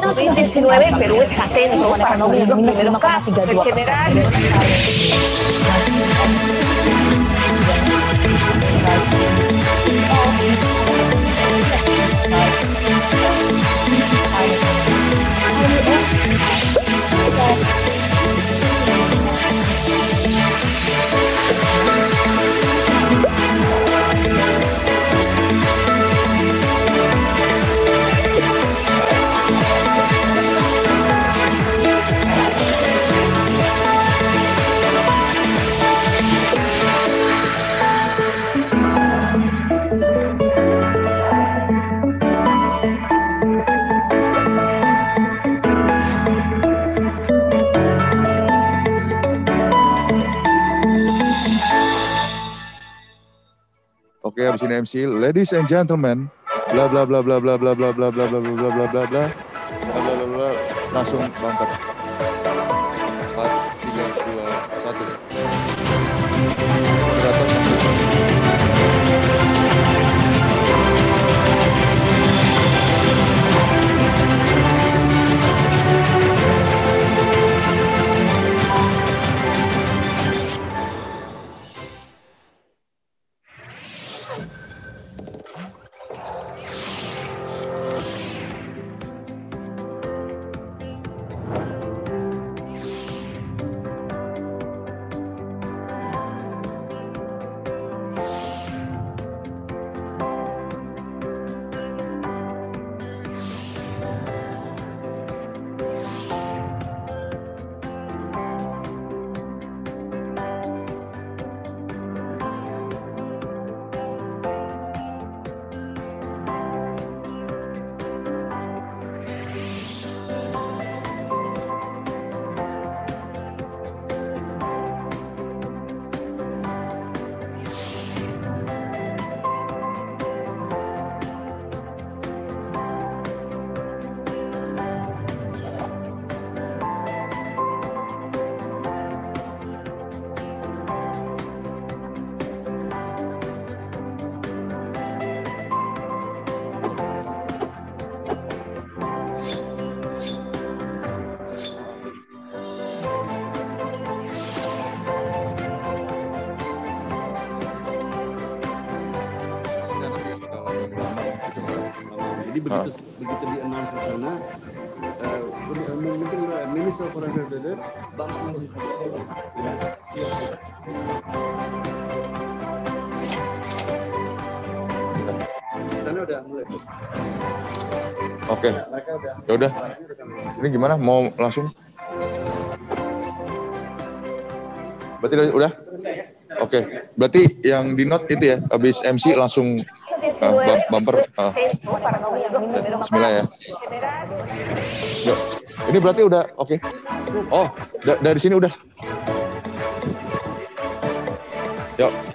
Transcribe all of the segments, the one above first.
not be COVID-19, Perú está atento para cubrir los primeros casos en general. Oke, habis ini MC, ladies and gentlemen, bla bla bla bla bla bla bla bla bla bla bla bla bla bla bla bla bla bla bla langsung bangker. Sana udah mulai. Oke, Mereka udah. ya udah. Ini gimana? Mau langsung? Berarti udah- udah? Oke, berarti yang di note itu ya, habis MC langsung bum- bumper. primeros Bismillah ya. Yuk. Ini berarti udah oke. Oh, da- dari sini udah. Yuk.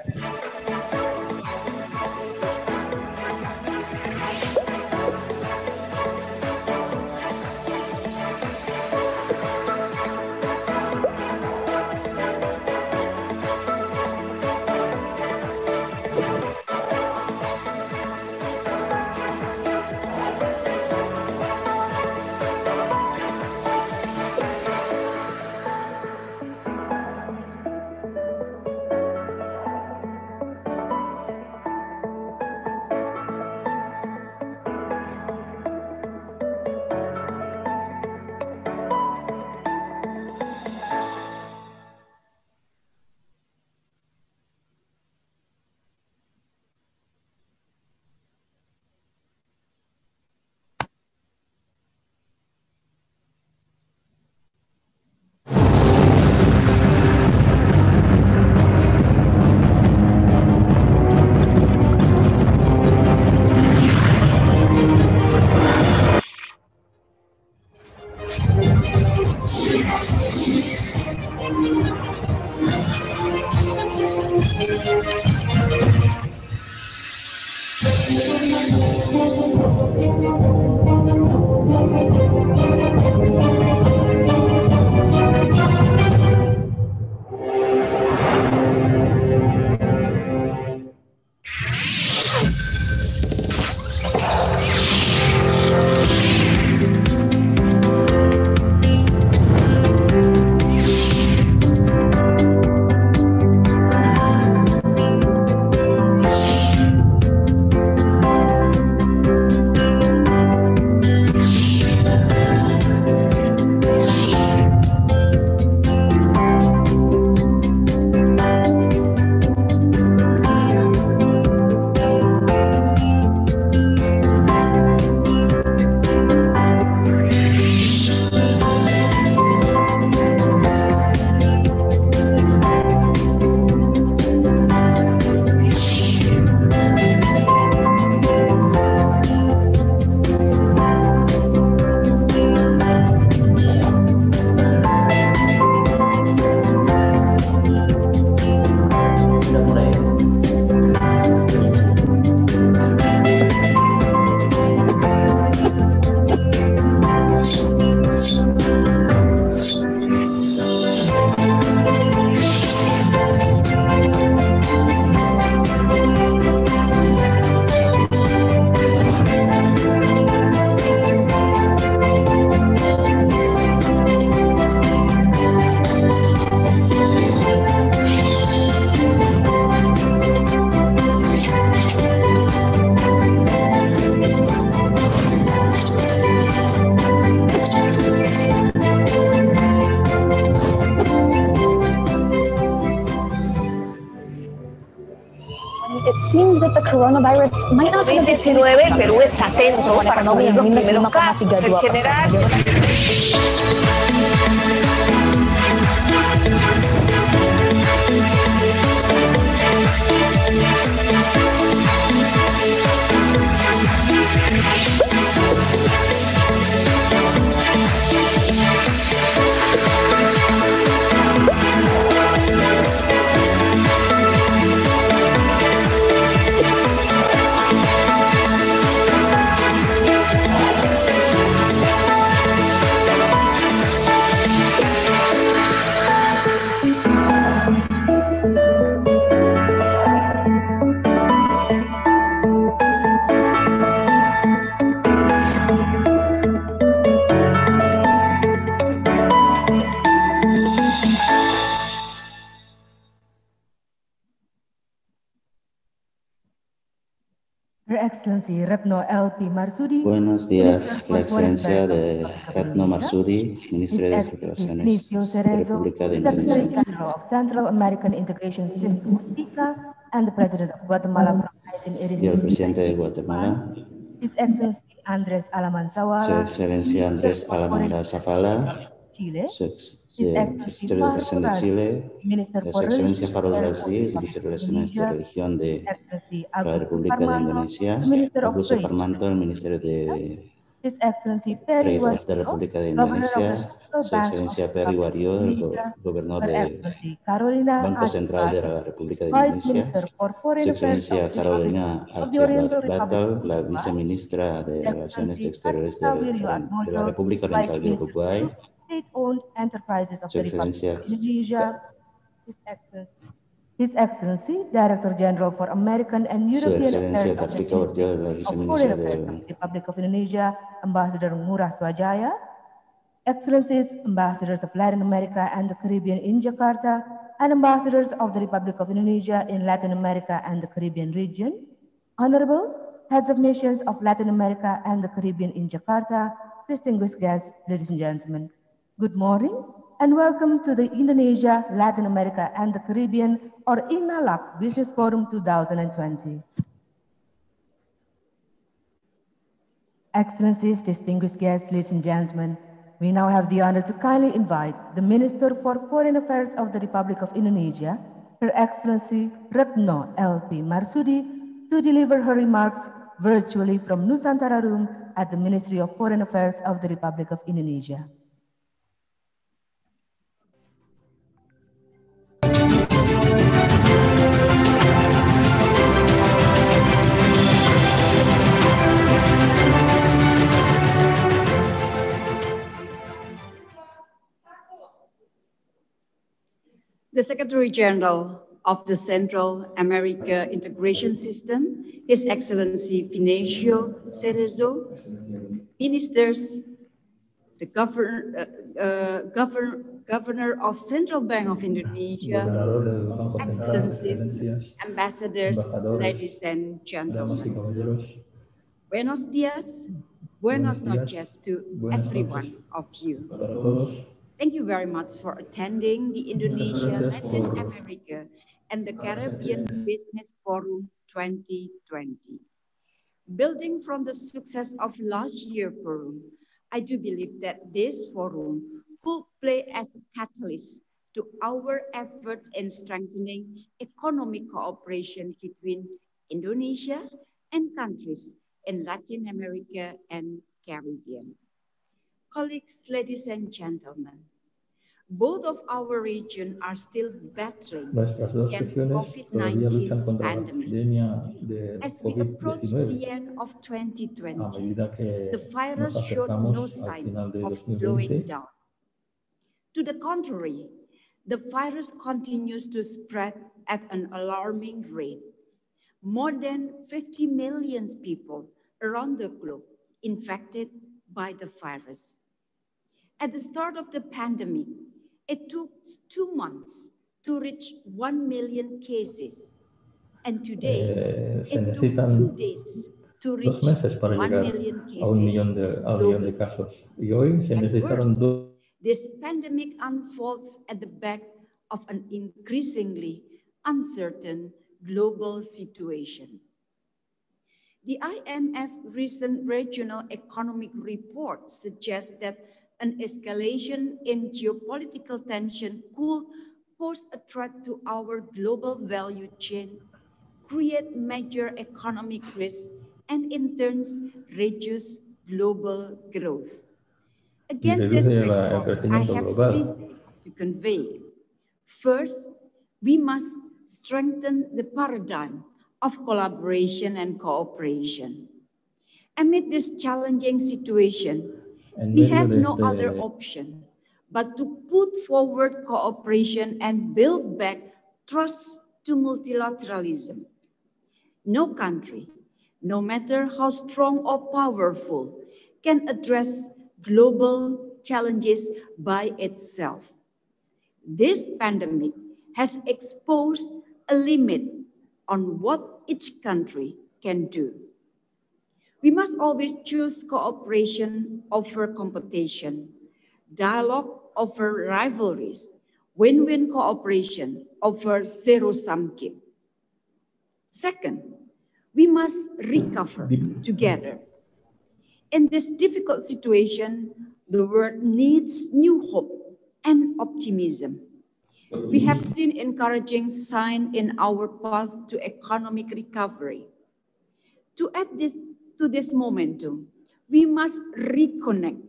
Coronavirus might not be the beginning 2019 Perú está atento para ekonomi cubrir yang los minus primeros casos. En 5,32 persen. general, Buenos días, La Excelencia de Retno Marsudi, Ministro de Relaciones de Cerezo, República de Indonesia, Central American Integration System, and the President of Guatemala from y el 1986. presidente de Guatemala, His Excellency Andrés Alaman Su Excelencia Andrés Alamanda Zafala, Chile, Su ex- His eh, Excellency Ministro de Educación de Farol Chile, Minister Su for Excelencia Religious Farol Affairs of the Razi, Republic of Vicerrelaciones de Indonesia, Religión de Excellency la Agus República de Suparmanto, Indonesia, Minister of Augusto Trade, Parmanto, el Ministerio de His Excellency Perry Trade of the Warjiyo, República de Governor of the Indonesia, Central Su Bank Excelencia of the Perry Republic of Wario, el go- Indonesia, gobernador Her de Excellency Carolina Banco Central de Achat, la República de Vice Indonesia, Minister for Su Foreign Affairs Excelencia of the Carolina Republic of the Oriental Archibald Batlle, Republic la of Uruguay, viceministra de Relaciones Excellency Exteriores de, Patricia Wirjo de la Atmojo, República Vice Oriental de Minister Uruguay, for State-owned enterprises of the Republic of Indonesia, His Excellency, His Excellency Director General for American and European Affairs of the Kartika Wirjo, la Ministry of Foreign Affairs of the Republic of Indonesia, Ambassador Ngurah Swajaya, Excellencies, Ambassadors of Latin America and the Caribbean in Jakarta, and Ambassadors of the Republic of Indonesia in Latin America and the Caribbean region, Honorables, Heads of Nations of Latin America and the Caribbean in Jakarta, distinguished guests, ladies and gentlemen, good morning and welcome to the Indonesia, Latin America and the Caribbean or INALAC Business Forum 2020. Excellencies, distinguished guests, ladies and gentlemen, we now have the honor to kindly invite the Minister for Foreign Affairs of the Republic of Indonesia, Her Excellency Retno LP Marsudi, to deliver her remarks virtually from Nusantara Room at the Ministry of Foreign Affairs of the Republic of Indonesia. The Secretary General of the Central America Integration System, His Excellency Vinicio Cerezo, ministers, the governor, uh, uh, governor, governor of Central Bank of Indonesia, Excellencies, ambassadors, ladies and gentlemen. Buenos dias, buenos noches to buenas every one of you. Thank you very much for attending the Indonesia, Latin America, and the Caribbean Business Forum 2020. Building from the success of last year's forum, I do believe that this forum could play as a catalyst to our efforts in strengthening economic cooperation between Indonesia and countries in Latin America and Caribbean. Colleagues, ladies and gentlemen, both of our region are still battling against regiones todavía luchan COVID-19 pandemic. As we approach the end of 2020, the virus showed no sign of slowing down. To the contrary, the virus continues to spread at an alarming rate. More than 50 million people around the globe infected by the virus. At the start of the pandemic, it took two months to reach 1 million cases. And today, Eh, se it took necesitan two days to reach dos meses para llegar million a un millón cases. de, a un millón de casos. Y hoy se necesitaron dos This pandemic unfolds at the back of an increasingly uncertain global situation. The IMF recent regional economic report suggests that an escalation in geopolitical tension could pose a threat to our global value chain, create major economic risks, and in turn reduce global growth. Against this reduce la- el backdrop, I have three things to convey. First, we must strengthen the paradigm of collaboration and cooperation. Amid this challenging situation, we have no este- other option but to put forward cooperation and build back trust to multilateralism. No country, no matter how strong or powerful, can address global challenges by itself. This pandemic has exposed a limit on what each country can do. We must always choose cooperation over competition, dialogue over rivalries, win-win cooperation over zero-sum game. Second, we must recover together. In this difficult situation, the world needs new hope and optimism. We have seen encouraging signs in our path to economic recovery. To add this, to this momentum, we must reconnect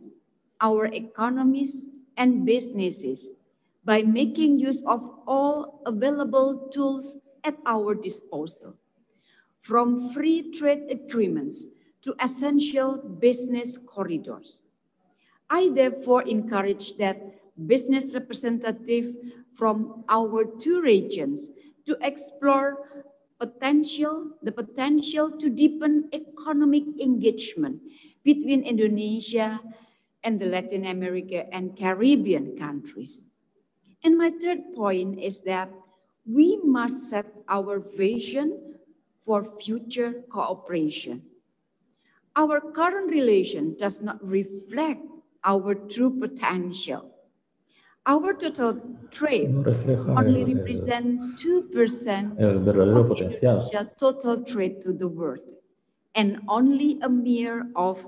our economies and businesses by making use of all available tools at our disposal, from free trade agreements to essential business corridors. I therefore encourage that business representatives from our two regions to explore potential, the potential to deepen economic engagement between Indonesia and the Latin America and Caribbean countries. And my third point is that we must set our vision for future cooperation. Our current relation does not reflect our true potential. Our total trade No only el- el- represent 2% el verdadero of potencial. Indonesia total trade to the world and only a mere of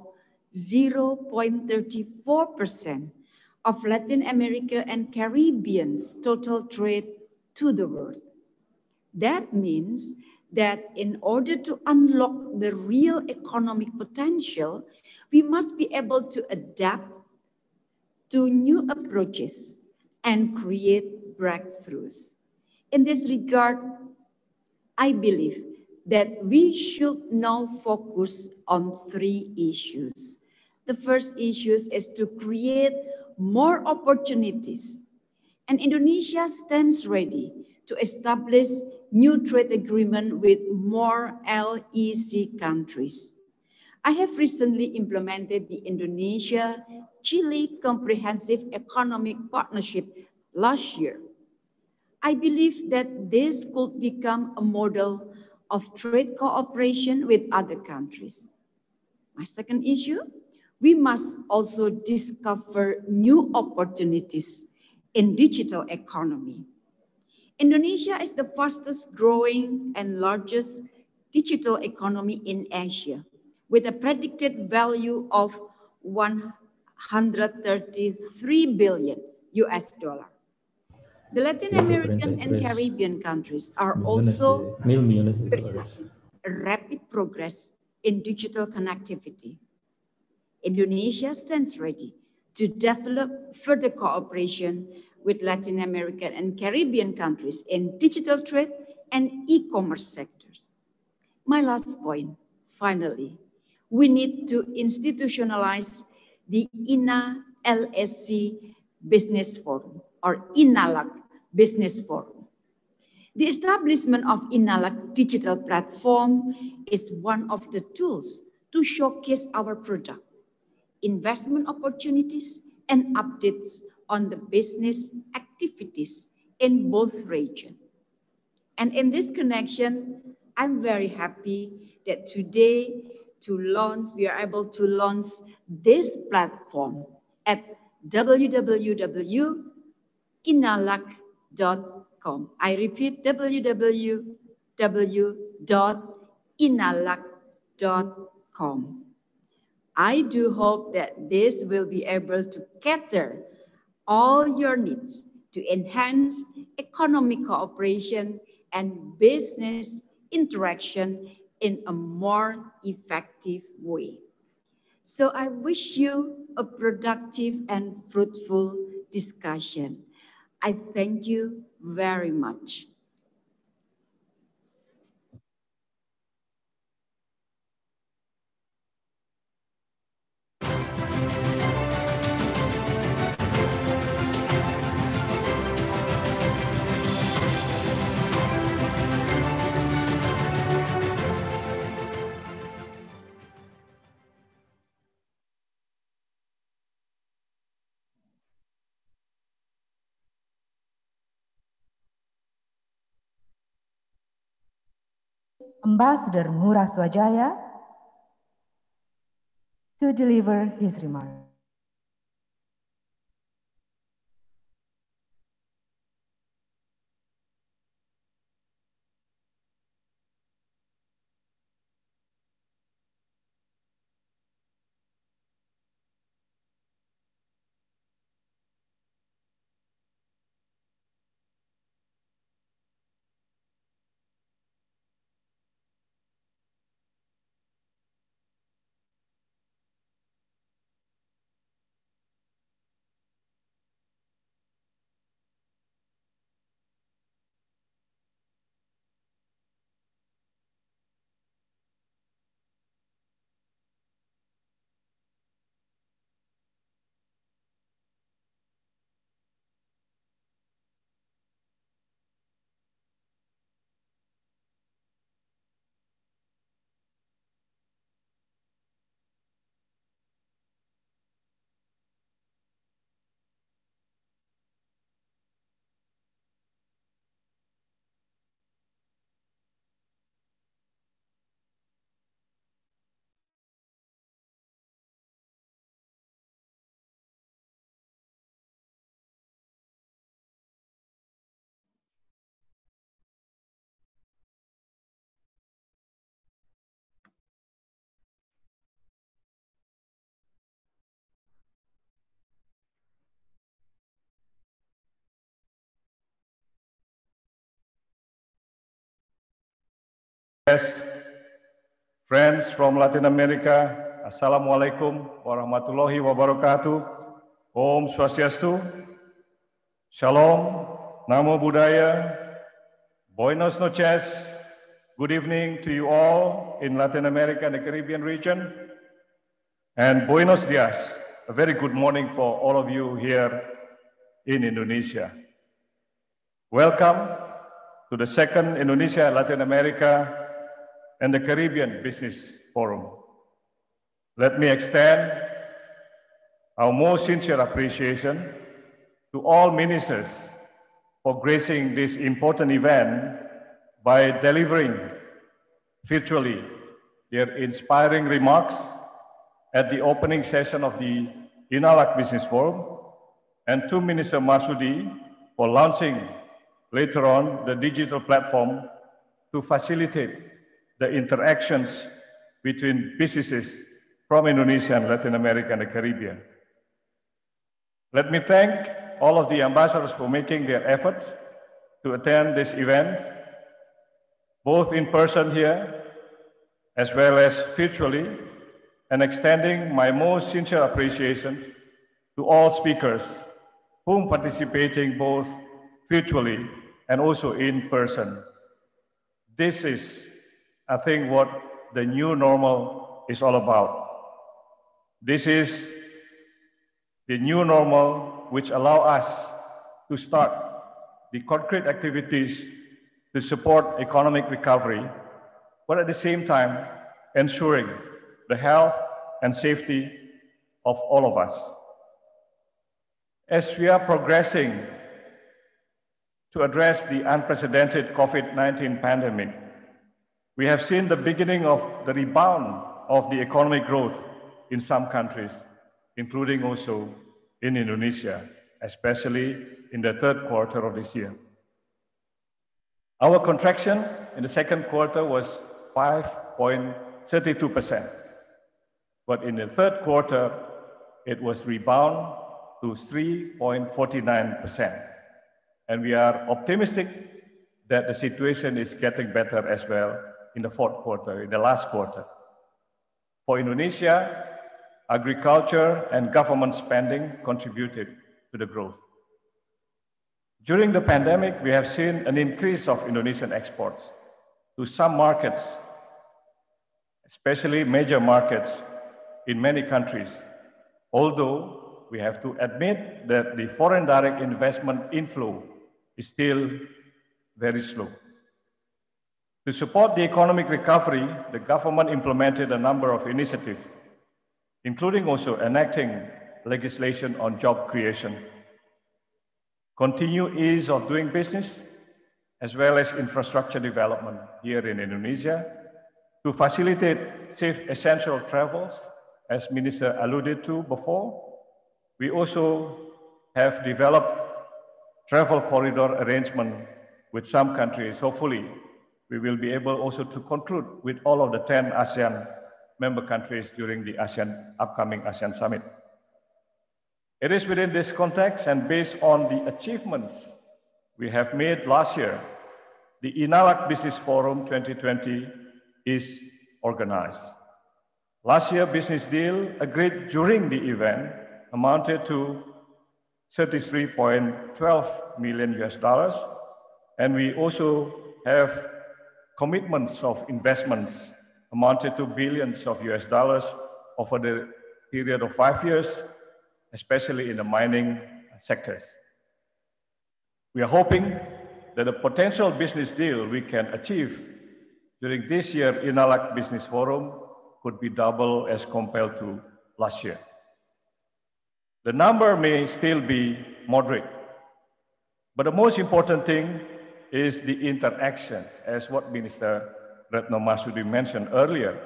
0.34% of Latin America and Caribbean's total trade to the world. That means that in order to unlock the real economic potential, we must be able to adapt to new approaches and create breakthroughs. In this regard, I believe that we should now focus on three issues. The first issue is to create more opportunities. And Indonesia stands ready to establish new trade agreement with more LAC countries. I have recently implemented the Indonesia-Chile Comprehensive Economic Partnership last year. I believe that this could become a model of trade cooperation with other countries. My second issue, we must also discover new opportunities in digital economy. Indonesia is the fastest growing and largest digital economy in Asia with a predicted value of 133 billion US dollar. The Latin American and Caribbean countries are also de- mil millones de dólares. experiencing rapid progress in digital connectivity. Indonesia stands ready to develop further cooperation with Latin American and Caribbean countries in digital trade and e-commerce sectors. My last point, finally, we need to institutionalize the INA LAC Business Forum or INALAC Business Forum. The establishment of INALAC digital platform is one of the tools to showcase our product, investment opportunities, and updates on the business activities in both regions. And in this connection, I'm very happy that today to launch, we are able to launch this platform at www.inalak.com. I repeat, www.inalak.com. I do hope that this will be able to cater all your needs to enhance economic cooperation and business interaction in a more effective way. So I wish you a productive and fruitful discussion. I thank you very much. Ambassador Ngurah Swajaya to deliver his remarks. Yes, friends from Latin America, Assalamualaikum warahmatullahi wabarakatuh. Om Swastiastu, Shalom, Namo Buddhaya, Buenos noches, good evening to you all in Latin America and the Caribbean region, and Buenos dias, a very good morning for all of you here in Indonesia. Welcome to the second Indonesia Latin America and the Caribbean Business Forum. Let me extend our most sincere appreciation to all ministers for gracing this important event by delivering virtually their inspiring remarks at the opening session of the INALAC Business Forum, and to Minister Marsudi for launching later on the digital platform to facilitate the interactions between businesses from Indonesia and Latin America and the Caribbean. Let me thank all of the ambassadors for making their efforts to attend this event, both in person here as well as virtually, and extending my most sincere appreciation to all speakers whom participating both virtually and also in person. This is I think what the new normal is all about. This is the new normal which allow us to start the concrete activities to support economic recovery, but at the same time ensuring the health and safety of all of us. As we are progressing to address the unprecedented COVID-19 pandemic, we have seen the beginning of the rebound of the economic growth in some countries, including also in Indonesia, especially in the third quarter of this year. Our contraction in the second quarter was 5.32%, But in the third quarter, it was rebound to 3.49%. And we are optimistic that the situation is getting better as well in the fourth quarter, in the last quarter. For Indonesia, agriculture and government spending contributed to the growth. During the pandemic, we have seen an increase of Indonesian exports to some markets, especially major markets in many countries. Although we have to admit that the foreign direct investment inflow is still very slow. To support the economic recovery, the government implemented a number of initiatives, including also enacting legislation on job creation, continue ease of doing business, as well as infrastructure development here in Indonesia to facilitate safe essential travels, as Minister alluded to before. We also have developed travel corridor arrangement with some countries. Hopefully, we will be able also to conclude with all of the 10 ASEAN member countries during the ASEAN upcoming ASEAN summit. It is within this context and based on the achievements we have made last year, the INALAC Business Forum 2020 is organized. Last year, business deal agreed during the event amounted to 33.12 million US dollars. And we also have commitments of investments amounted to billions of US dollars over the period of five years, especially in the mining sectors. We are hoping that the potential business deal we can achieve during this year INALAC Business Forum could be double as compared to last year. The number may still be moderate, but the most important thing is the interactions, as what Minister Retno Marsudi mentioned earlier.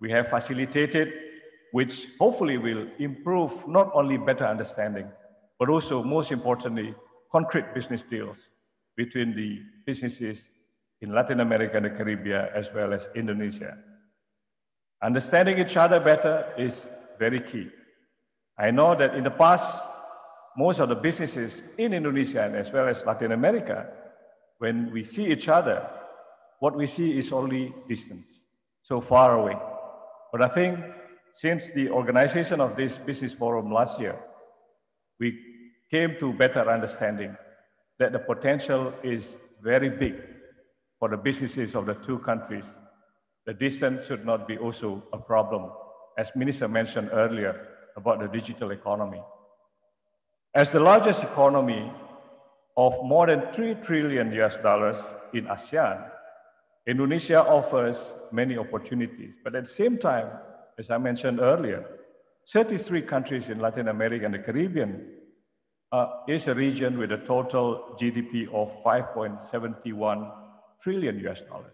We have facilitated, which hopefully will improve not only better understanding, but also most importantly, concrete business deals between the businesses in Latin America and the Caribbean, as well as Indonesia. Understanding each other better is very key. I know that in the past, most of the businesses in Indonesia and as well as Latin America, when we see each other, what we see is only distance, so far away. But I think since the organization of this business forum last year, we came to better understanding that the potential is very big for the businesses of the two countries. The distance should not be also a problem, as Minister mentioned earlier about the digital economy. As the largest economy of more than 3 trillion US dollars in ASEAN, Indonesia offers many opportunities. But at the same time, as I mentioned earlier, 33 countries in Latin America and the Caribbean uh, is a region with a total GDP of 5.71 trillion US dollars.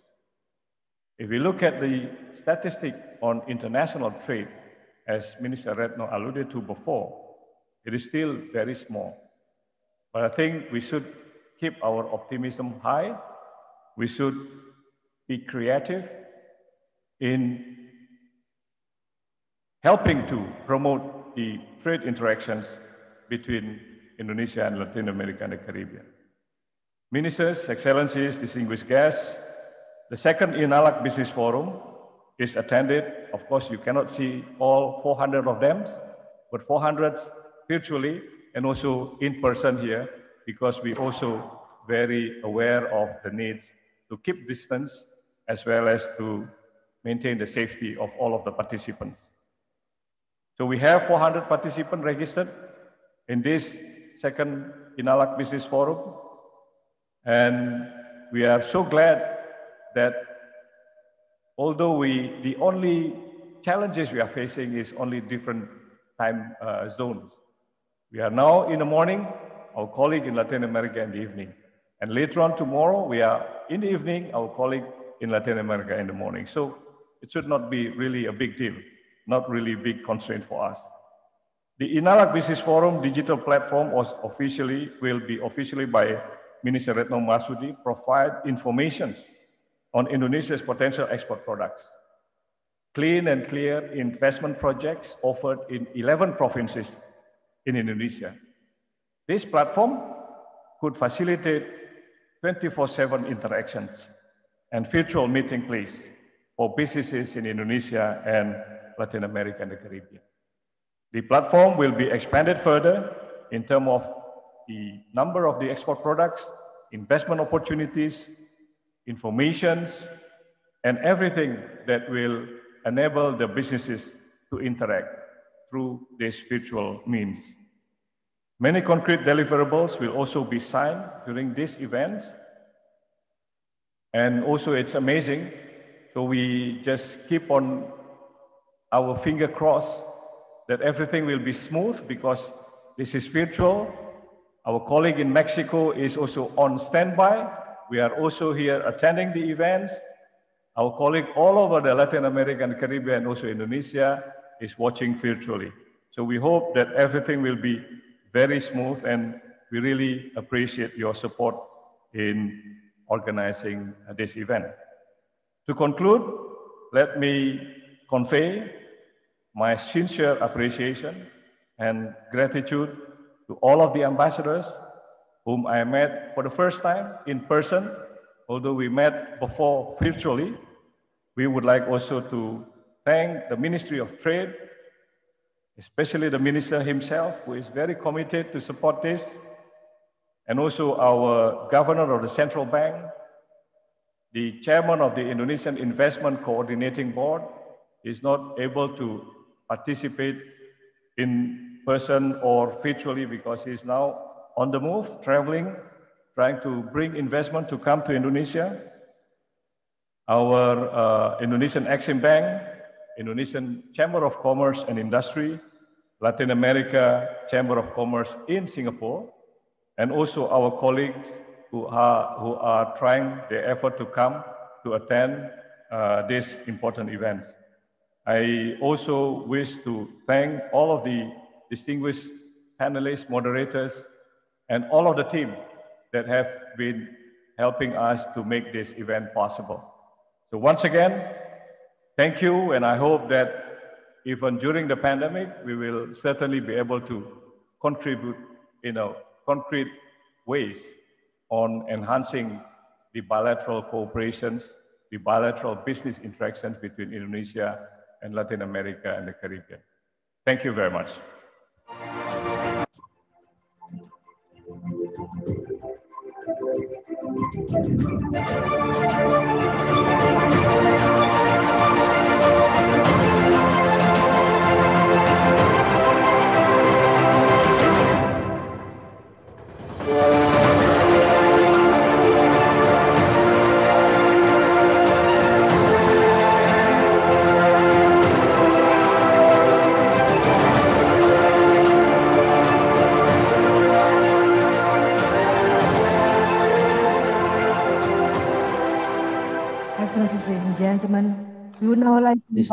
If we look at the statistic on international trade, as Minister Retno alluded to before, it is still very small. But I think we should keep our optimism high. We should be creative in helping to promote the trade interactions between Indonesia and Latin America and the Caribbean. Ministers, Excellencies, distinguished guests, the second INALAC Business Forum is attended. Of course, you cannot see all 400 of them, but 400 virtually and also in person here, because we also very aware of the needs to keep distance as well as to maintain the safety of all of the participants. So we have 400 participants registered in this second INALAC Business Forum. And we are so glad that although we, the only challenges we are facing is only different time uh, zones. We are now in the morning, our colleague in Latin America in the evening. And later on tomorrow, we are in the evening, our colleague in Latin America in the morning. So it should not be really a big deal, not really a big constraint for us. The INALAC Business Forum digital platform was officially, will be officially by Minister Retno Marsudi provide information on Indonesia's potential export products. clean and clear investment projects offered in 11 provinces in Indonesia. This platform could facilitate 24-7 interactions and virtual meeting place for businesses in Indonesia and Latin America and the Caribbean. The platform will be expanded further in terms of the number of the export products, investment opportunities, informations, and everything that will enable the businesses to interact through this virtual means. Many concrete deliverables will also be signed during this event. And also it's amazing. So we just keep on our finger crossed that everything will be smooth because this is virtual. Our colleague in Mexico is also on standby. We are also here attending the events. Our colleague all over the Latin America and Caribbean, and also Indonesia, is watching virtually. So we hope that everything will be very smooth and we really appreciate your support in organizing this event. To conclude, let me convey my sincere appreciation and gratitude to all of the ambassadors whom I met for the first time in person, although we met before virtually. We would like also to thank the Ministry of Trade, especially the minister himself, who is very committed to support this, and also our governor of the central bank, the chairman of the Indonesian Investment Coordinating Board is not able to participate in person or virtually because he's now on the move, traveling, trying to bring investment to come to Indonesia. Our uh, Indonesian Exim Bank, Indonesian Chamber of Commerce and Industry, Latin America Chamber of Commerce in Singapore, and also our colleagues who are, who are trying their effort to come to attend uh, this important event. I also wish to thank all of the distinguished panelists, moderators, and all of the team that have been helping us to make this event possible. So once again, thank you, and I hope that even during the pandemic, we will certainly be able to contribute in a concrete ways on enhancing the bilateral cooperations, the bilateral business interactions between Indonesia and Latin America and the Caribbean. Thank you very much. Excellencies,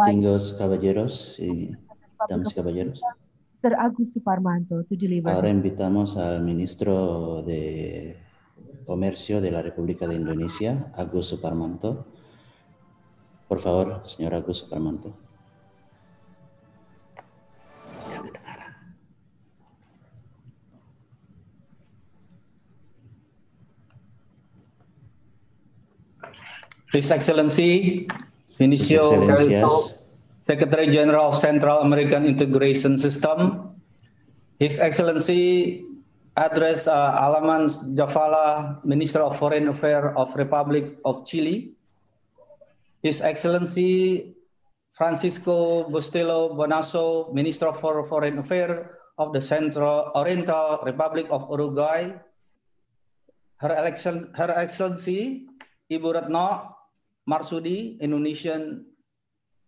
Distinguished caballeros y damas y caballeros. Agus Suparmanto to deliver ahora invitamos al ministro de Comercio de la República de Indonesia, Agus Suparmanto. Por favor, señor Agus Suparmanto. His Excellency Vinicio. Carrizo, Secretary General of Central American Integration System, His Excellency Address uh, Alaman Jafala, Minister of Foreign Affairs of Republic of Chile, His Excellency Francisco Bustelo Bonasso, Minister of For- Foreign Affairs of the Central Oriental Republic of Uruguay, Her, Excel- Her Excellency Ibu Retno Marsudi, Indonesian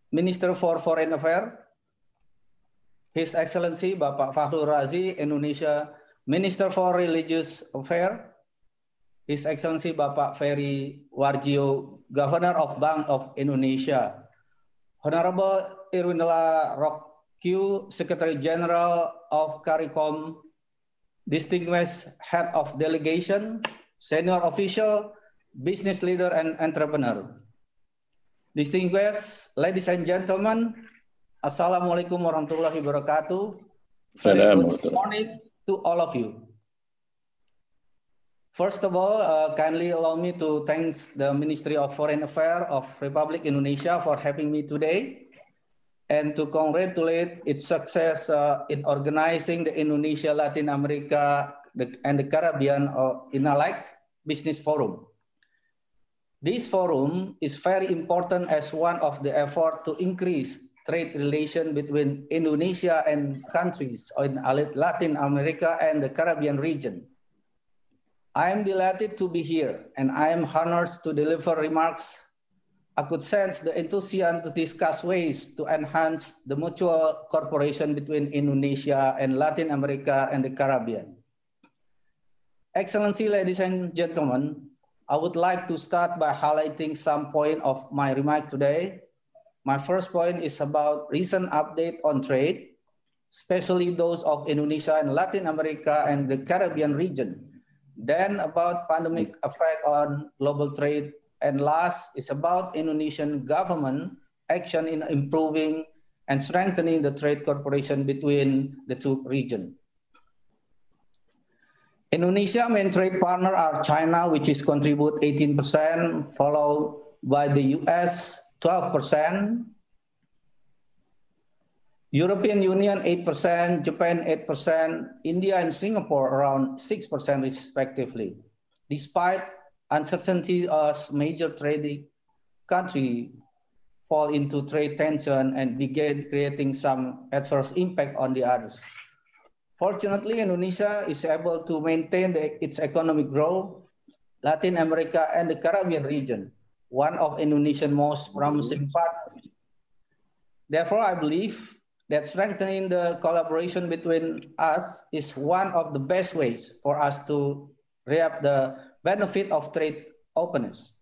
Minister for Foreign Affairs, His Excellency Bapak Fakhrul Razi, Indonesia Minister for Religious Affairs, His Excellency Bapak Ferry Warjio, Governor of Bank of Indonesia, Honorable Irwindala Rockyu, Secretary General of CARICOM, distinguished head of delegation, senior official, business leader, and entrepreneur. Distinguished ladies and gentlemen, Assalamualaikum warahmatullahi wabarakatuh. Very good morning to all of you. First of all, uh, kindly allow me to thank the Ministry of Foreign Affairs of Republic Indonesia for having me today and to congratulate its success uh, in organizing the Indonesia Latin America and the Caribbean or INALAC Business Forum. This forum is very important as one of the effort to increase trade relation between Indonesia and countries in Latin America and the Caribbean region. I am delighted to be here and I am honored to deliver remarks. I could sense the enthusiasm to discuss ways to enhance the mutual cooperation between Indonesia and Latin America and the Caribbean. Excellency, ladies and gentlemen, I would like to start by highlighting some point of my remark today. My first point is about recent update on trade, especially those of Indonesia and Latin America and the Caribbean region. Then about pandemic effect on global trade. And last is about Indonesian government action in improving and strengthening the trade cooperation between the two regions. Indonesia main trade partner are China, which is contribute 18%, followed by the US 12%, European Union 8%, Japan 8%, India and Singapore around 6% respectively. Despite uncertainty as major trading country fall into trade tension and begin creating some adverse impact on the others. Fortunately, Indonesia is able to maintain the, its economic growth. Latin America and the Caribbean region, one of Indonesia's most promising partners. Therefore, I believe that strengthening the collaboration between us is one of the best ways for us to reap the benefit of trade openness.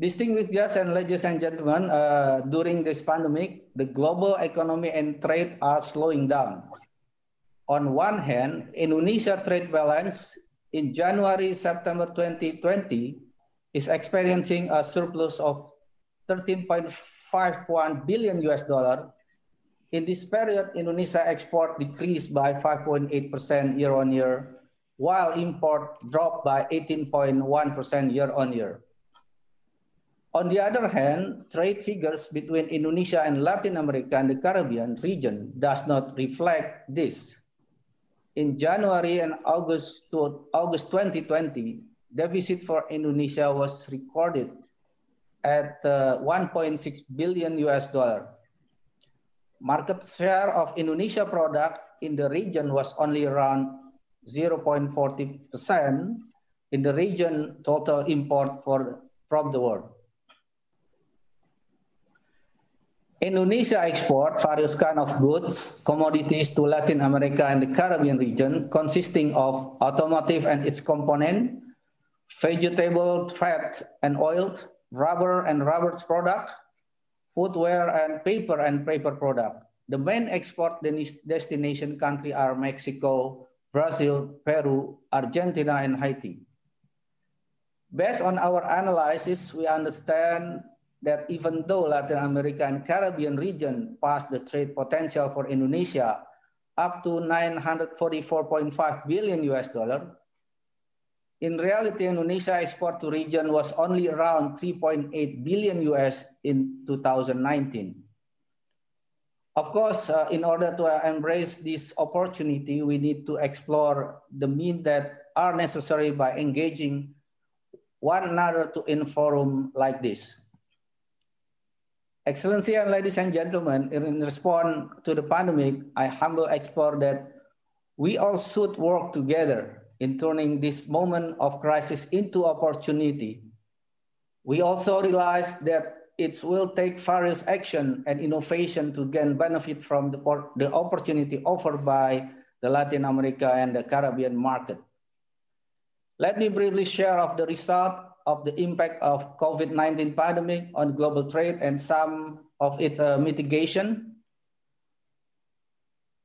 Distinguished guests and ladies and gentlemen, uh, during this pandemic, the global economy and trade are slowing down. On one hand, Indonesia trade balance in January-September 2020 is experiencing a surplus of 13.51 billion US dollar. In this period, Indonesia export decreased by 5.8% year on year, while import dropped by 18.1% year on year. On the other hand, trade figures between Indonesia and Latin America and the Caribbean region does not reflect this. In January and August, to August 2020, deficit for Indonesia was recorded at uh, 1.6 billion US dollar. Market share of Indonesia product in the region was only around 0.40% in the region total import for from the world. Indonesia export various kind of goods, commodities to Latin America and the Caribbean region, consisting of automotive and its component, vegetable, fat and oil, rubber and rubber product, footwear and paper and paper product. The main export destination country are Mexico, Brazil, Peru, Argentina, and Haiti. Based on our analysis, we understand that even though Latin America and Caribbean region pass the trade potential for Indonesia up to 944.5 billion US dollar, in reality, Indonesia export to region was only around 3.8 billion US in 2019. Of course, uh, in order to embrace this opportunity, we need to explore the means that are necessary by engaging one another to in forum like this. Excellency and ladies and gentlemen, in response to the pandemic, I humble explore that we all should work together in turning this moment of crisis into opportunity. We also realize that it will take various action and innovation to gain benefit from the, the opportunity offered by the Latin America and the Caribbean market. Let me briefly share of the result of the impact of COVID-19 pandemic on global trade and some of its uh, mitigation.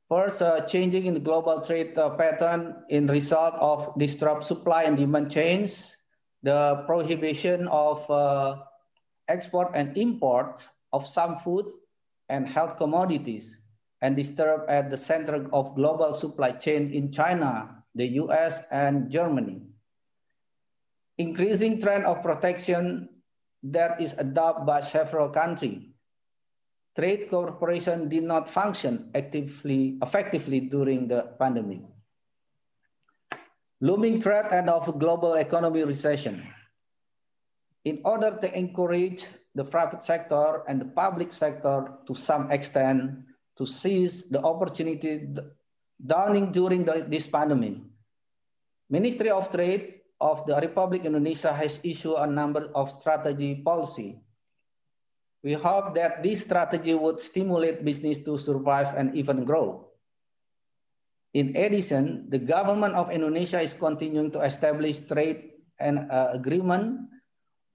First, uh, changing in the global trade uh, pattern in result of disrupt supply and demand chains, the prohibition of uh, export and import of some food and health commodities and disturb at the center of global supply chain in China, the US, and Germany. Increasing trend of protection that is adopted by several countries. Trade cooperation did not function actively, effectively during the pandemic. Looming threat and of global economy recession. In order to encourage the private sector and the public sector to some extent to seize the opportunity dawning during the, this pandemic, Ministry of Trade of the Republic of Indonesia has issued a number of strategy policy. We hope that this strategy would stimulate business to survive and even grow. In addition, the government of Indonesia is continuing to establish trade and uh, agreement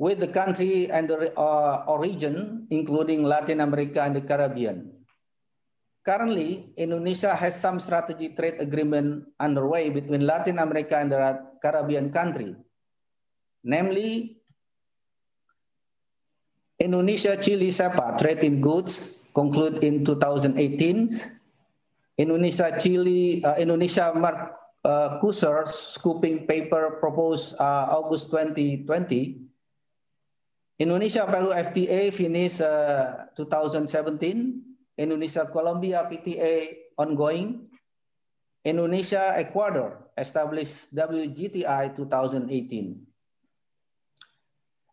with the country and the uh, origin, including Latin America and the Caribbean. Currently, Indonesia has some strategy trade agreement underway between Latin America and the Caribbean country, namely Indonesia-Chile SEPA trade in goods concluded in 2018, Indonesia-Chile, uh, Indonesia Mark uh, Kusser scooping paper proposed uh, August 2020, Indonesia-Peru FTA finished uh, 2017, Indonesia-Colombia PTA ongoing. Indonesia-Ecuador established WGTI 2018.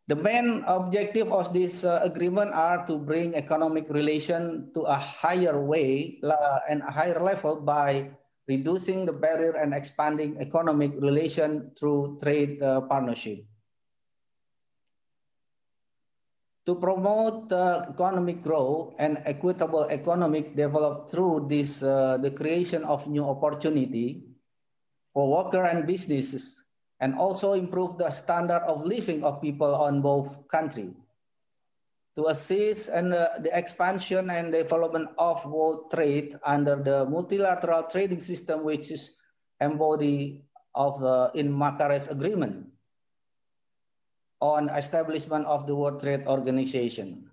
The main objective of this uh, agreement are to bring economic relation to a higher way uh, and a higher level by reducing the barrier and expanding economic relation through trade uh, partnership. to promote uh, economic growth and equitable economic development through this, uh, the creation of new opportunity for worker and businesses, and also improve the standard of living of people on both countries. To assist in uh, the expansion and development of world trade under the multilateral trading system, which is embodied of, uh, in Marrakesh Agreement on establishment of the World Trade Organization.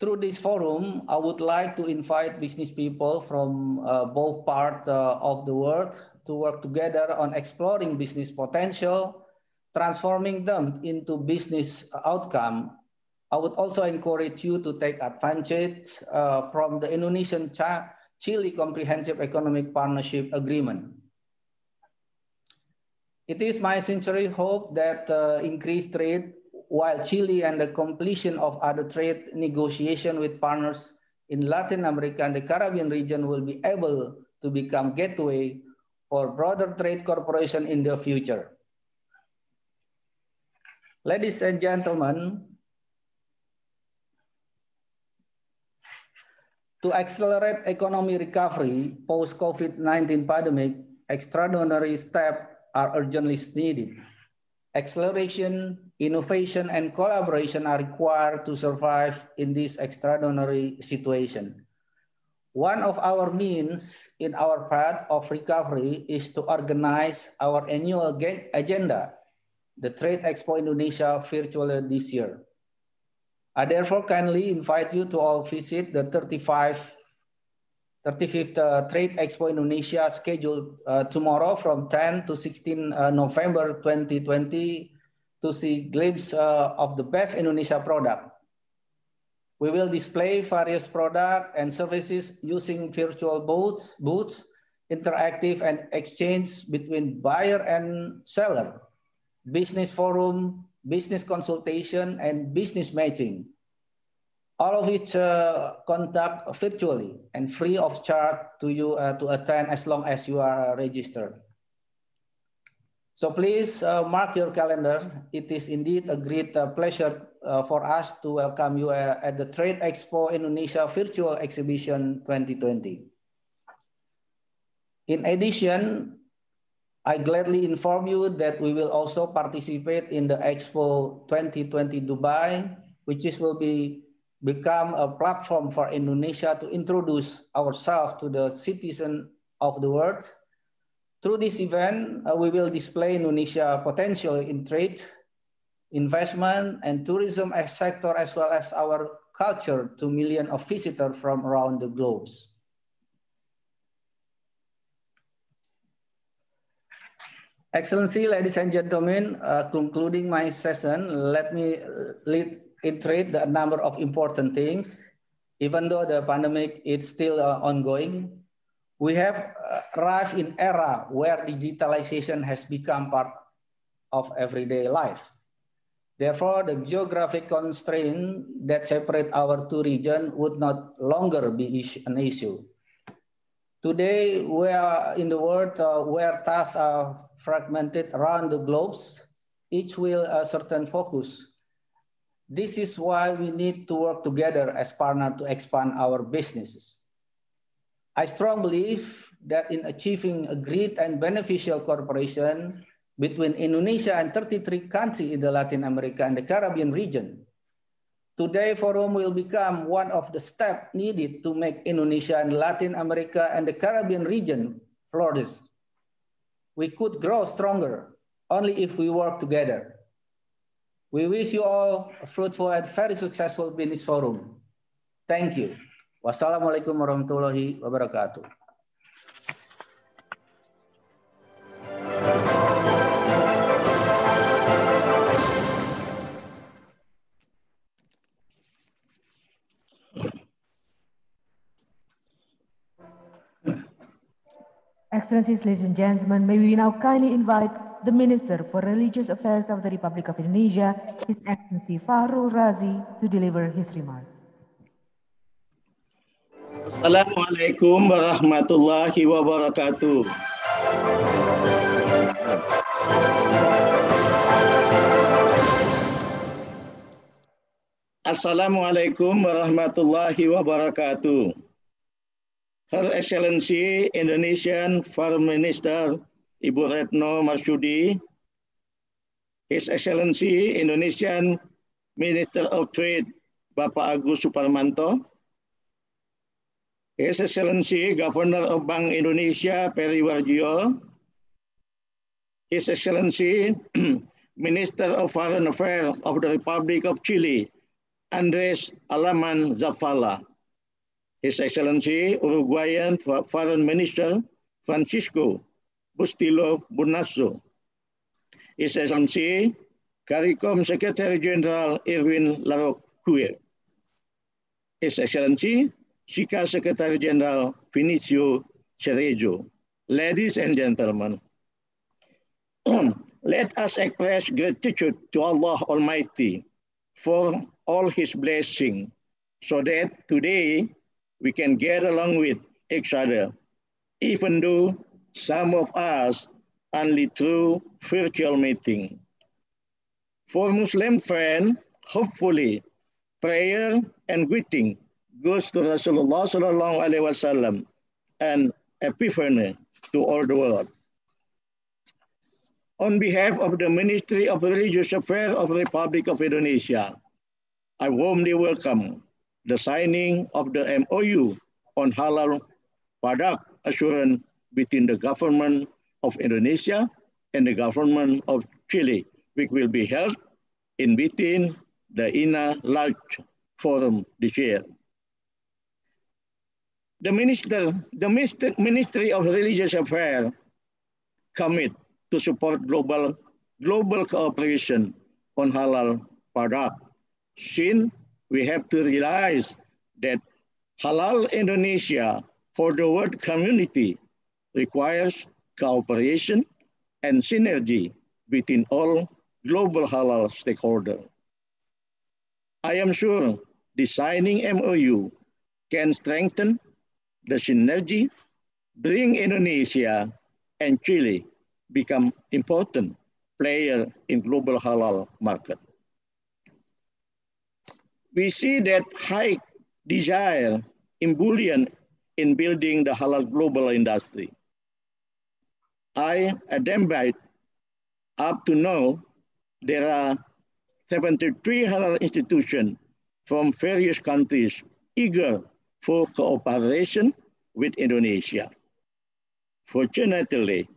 Through this forum, I would like to invite business people from uh, both parts uh, of the world to work together on exploring business potential, transforming them into business outcome. I would also encourage you to take advantage uh, from the Indonesian-Chile Comprehensive Economic Partnership Agreement. It is my sincere hope that uh, increased trade while Chile and the completion of other trade negotiation with partners in Latin America and the Caribbean region will be able to become gateway for broader trade cooperation in the future. Ladies and gentlemen, to accelerate economy recovery post-COVID-19 pandemic, extraordinary steps are urgently needed. Acceleration, innovation, and collaboration are required to survive in this extraordinary situation. One of our means in our path of recovery is to organize our annual agenda, the Trade Expo Indonesia virtually this year. I therefore kindly invite you to all visit the 35 35th uh, Trade Expo Indonesia scheduled uh, tomorrow from 10 to 16 uh, November 2020 to see glimpse uh, of the best Indonesia product. We will display various products and services using virtual booths, booths, interactive and exchange between buyer and seller, business forum, business consultation, and business matching all of which uh, conduct virtually and free of charge to you uh, to attend as long as you are registered. So please uh, mark your calendar. It is indeed a great uh, pleasure uh, for us to welcome you at the Trade Expo Indonesia Virtual Exhibition 2020. In addition, I gladly inform you that we will also participate in the Expo 2020 Dubai, which is, will be become a platform for Indonesia to introduce ourselves to the citizen of the world. Through this event, uh, we will display Indonesia potential in trade, investment, and tourism as sector, as well as our culture to millions of visitors from around the globe. Excellency, ladies and gentlemen, uh, concluding my session, let me reiterate the number of important things. Even though the pandemic is still uh, ongoing, we have uh, arrived in era where digitalization has become part of everyday life. Therefore, the geographic constraint that separate our two regions would not longer be an issue. Today, we are in the world uh, where tasks are fragmented around the globes, each will a certain focus. This is why we need to work together as partners to expand our businesses. I strongly believe that in achieving a great and beneficial cooperation between Indonesia and 33 countries in the Latin America and the Caribbean region, Today forum will become one of the steps needed to make Indonesia and Latin America and the Caribbean region flourish. We could grow stronger only if we work together. We wish you all a fruitful and very successful business forum. Thank you. Wassalamualaikum warahmatullahi wabarakatuh. Excellencies, ladies and gentlemen, may we now kindly invite the Minister for Religious Affairs of the Republic of Indonesia, His Excellency Fachrul Razi, to deliver his remarks. Assalamualaikum warahmatullahi wabarakatuh. Assalamualaikum warahmatullahi wabarakatuh. Her Excellency Indonesian Foreign Minister Ibu Retno Marsudi, His Excellency Indonesian Minister of Trade Bapak Agus Suparmanto, His Excellency Governor of Bank Indonesia Peri Warjio, His Excellency Minister of Foreign Affairs of the Republic of Chile, Andres Alaman Zafala. His Excellency Uruguayan Foreign Minister Francisco Bustillo Bunasso, His Excellency CARICOM Secretary General Irwin Larocque, His Excellency SICA Secretary General Vinicio Cerezo, ladies and gentlemen, let us express gratitude to Allah Almighty for all his blessing so that today we can get along with each other, even though some of us only through virtual meeting. For Muslim friend, hopefully, prayer and greeting goes to Rasulullah sallallahu alaihi wasallam and epiphany to all the world. On behalf of the Ministry of Religious Affairs of the Republic of Indonesia, I warmly welcome the signing of the MOU on halal product assurance between the government of Indonesia and the government of Chile, which will be held in between the INA LAC forum this year. The, minister, the Ministry of Religious Affairs commit to support global, global cooperation on halal product. Since we have to realize that Halal Indonesia for the world community requires cooperation and synergy between all global halal stakeholders. I am sure designing MOU can strengthen the synergy, bring Indonesia and Chile become important player in global halal market we see that high desire in bullion in building the halal global industry. I identified up to now, there are 73 halal institutions from various countries eager for cooperation with Indonesia. Fortunately,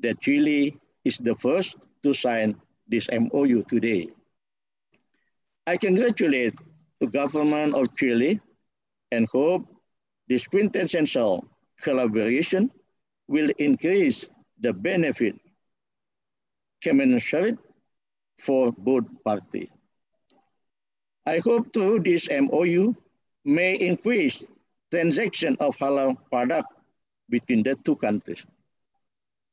that Chile is the first to sign this MOU today. I congratulate the government of Chile and hope this quintessential collaboration will increase the benefit commensurate for both parties. I hope through this MOU may increase transaction of halal product between the two countries.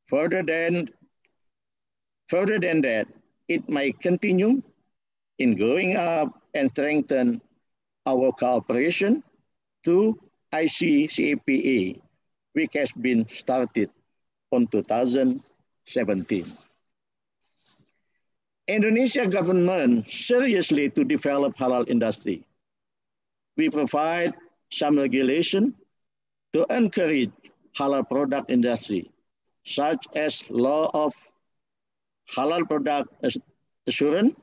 Further than, further than that, it might continue in growing up and strengthen our cooperation through ICCPA, which has been started on 2017. Indonesia government seriously to develop halal industry. We provide some regulation to encourage halal product industry, such as law of halal product assurance,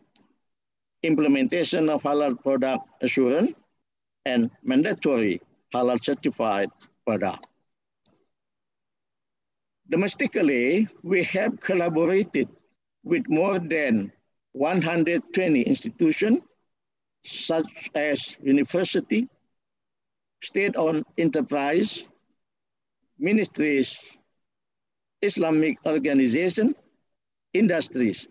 implementation of halal product assurance, and mandatory halal certified product. Domestically, we have collaborated with more than 120 institutions, such as university, state-owned enterprise, ministries, Islamic organization, industries,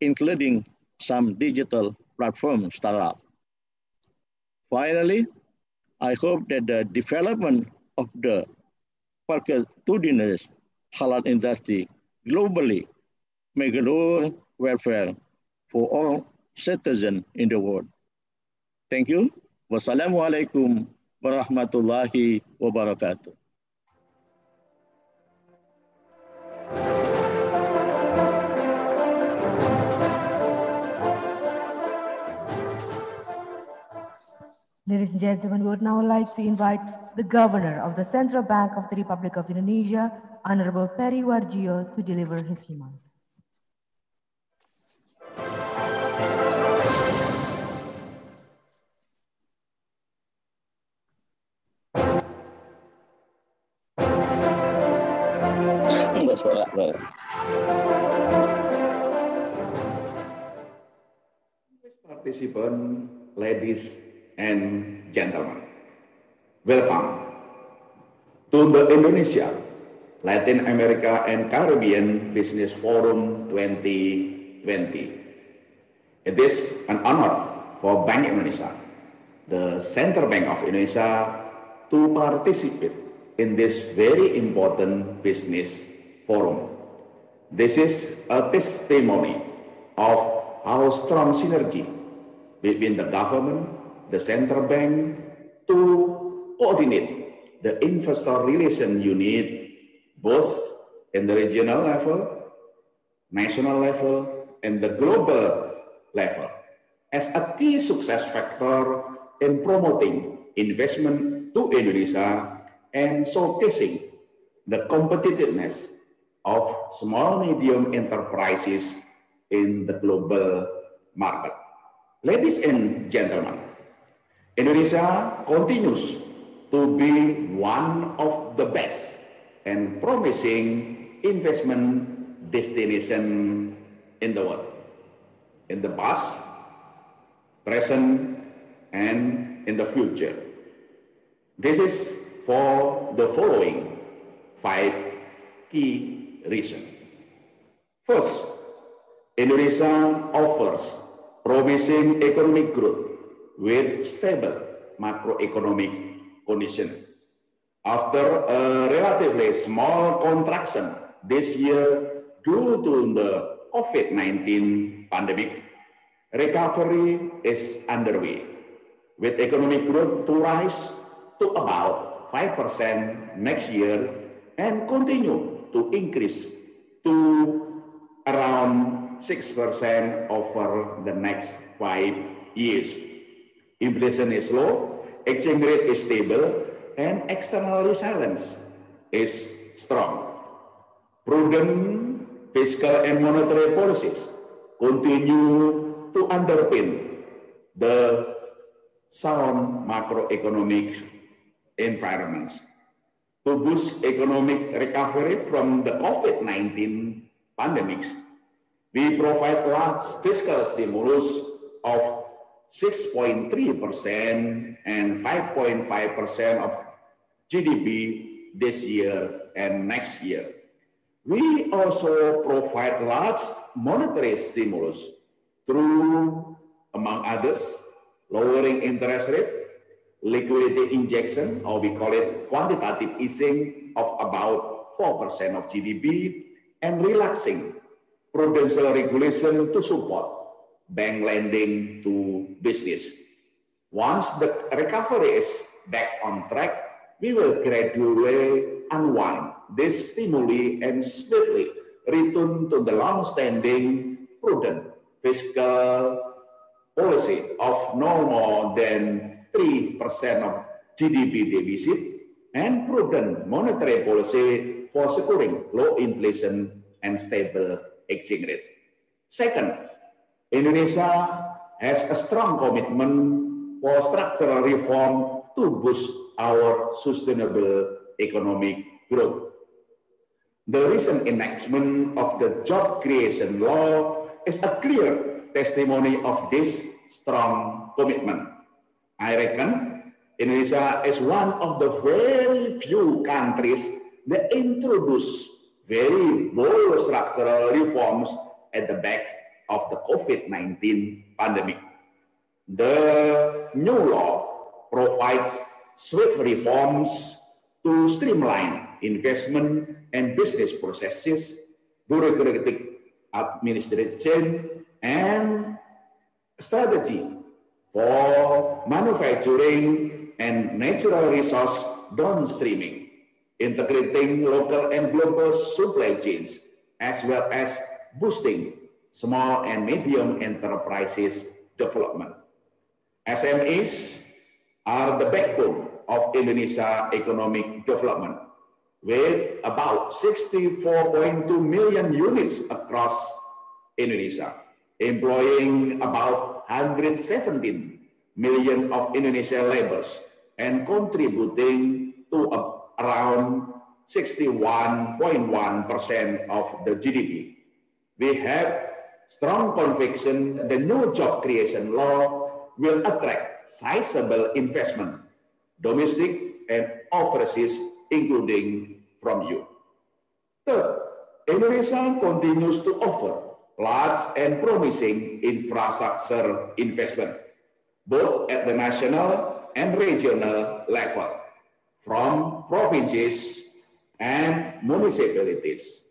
including some digital platform startup. Finally, I hope that the development of the multitudinous halal industry globally may grow welfare for all citizens in the world. Thank you. Wassalamualaikum warahmatullahi wabarakatuh. Ladies and gentlemen, we would now like to invite the Governor of the Central Bank of the Republic of Indonesia, Honorable Perry Warjiyo, to deliver his remarks. Participants, ladies and gentlemen, welcome to the Indonesia, Latin America and Caribbean Business Forum 2020. It is an honor for Bank Indonesia, the Central Bank of Indonesia, to participate in this very important business forum. This is a testimony of our strong synergy between the government, the central bank, to coordinate the investor relation unit both in the regional level, national level, and the global level as a key success factor in promoting investment to Indonesia and showcasing the competitiveness of small medium enterprises in the global market. Ladies and gentlemen, Indonesia continues to be one of the best and promising investment destination in the world. In the past, present, and in the future. This is for the following five key reasons. First, Indonesia offers promising economic growth with stable macroeconomic condition. After a relatively small contraction this year due to the COVID-19 pandemic, recovery is underway, with economic growth to rise to about 5% next year and continue to increase to around 6% over the next five years. Inflation is low, exchange rate is stable, and external resilience is strong. Prudent fiscal and monetary policies continue to underpin the sound macroeconomic environments. To boost economic recovery from the COVID-19 pandemics, we provide large fiscal stimulus of 6.3% and 5.5% of GDP this year and next year. We also provide large monetary stimulus through, among others, lowering interest rate, liquidity injection, or we call it quantitative easing of about 4% of GDP, and relaxing prudential regulation to support bank lending to business. Once the recovery is back on track, we will gradually unwind this stimuli and swiftly return to the long-standing prudent fiscal policy of no more than 3% of GDP deficit and prudent monetary policy for securing low inflation and stable exchange rate. Second, Indonesia has a strong commitment for structural reform to boost our sustainable economic growth. The recent enactment of the job creation law is a clear testimony of this strong commitment. I reckon Indonesia is one of the very few countries that introduce very bold structural reforms at the back of the COVID-19 pandemic. The new law provides swift reforms to streamline investment and business processes, bureaucratic administration, and strategy for manufacturing and natural resource downstreaming, integrating local and global supply chains, as well as boosting small and medium enterprises development. SMEs are the backbone of Indonesia economic development, with about 64.2 million units across Indonesia, employing about 117 million of Indonesian laborers and contributing to around 61.1% of the GDP. We have strong conviction the new job creation law will attract sizable investment, domestic and overseas, including from you. Third, Indonesia continues to offer large and promising infrastructure investment, both at the national and regional level, from provinces and municipalities.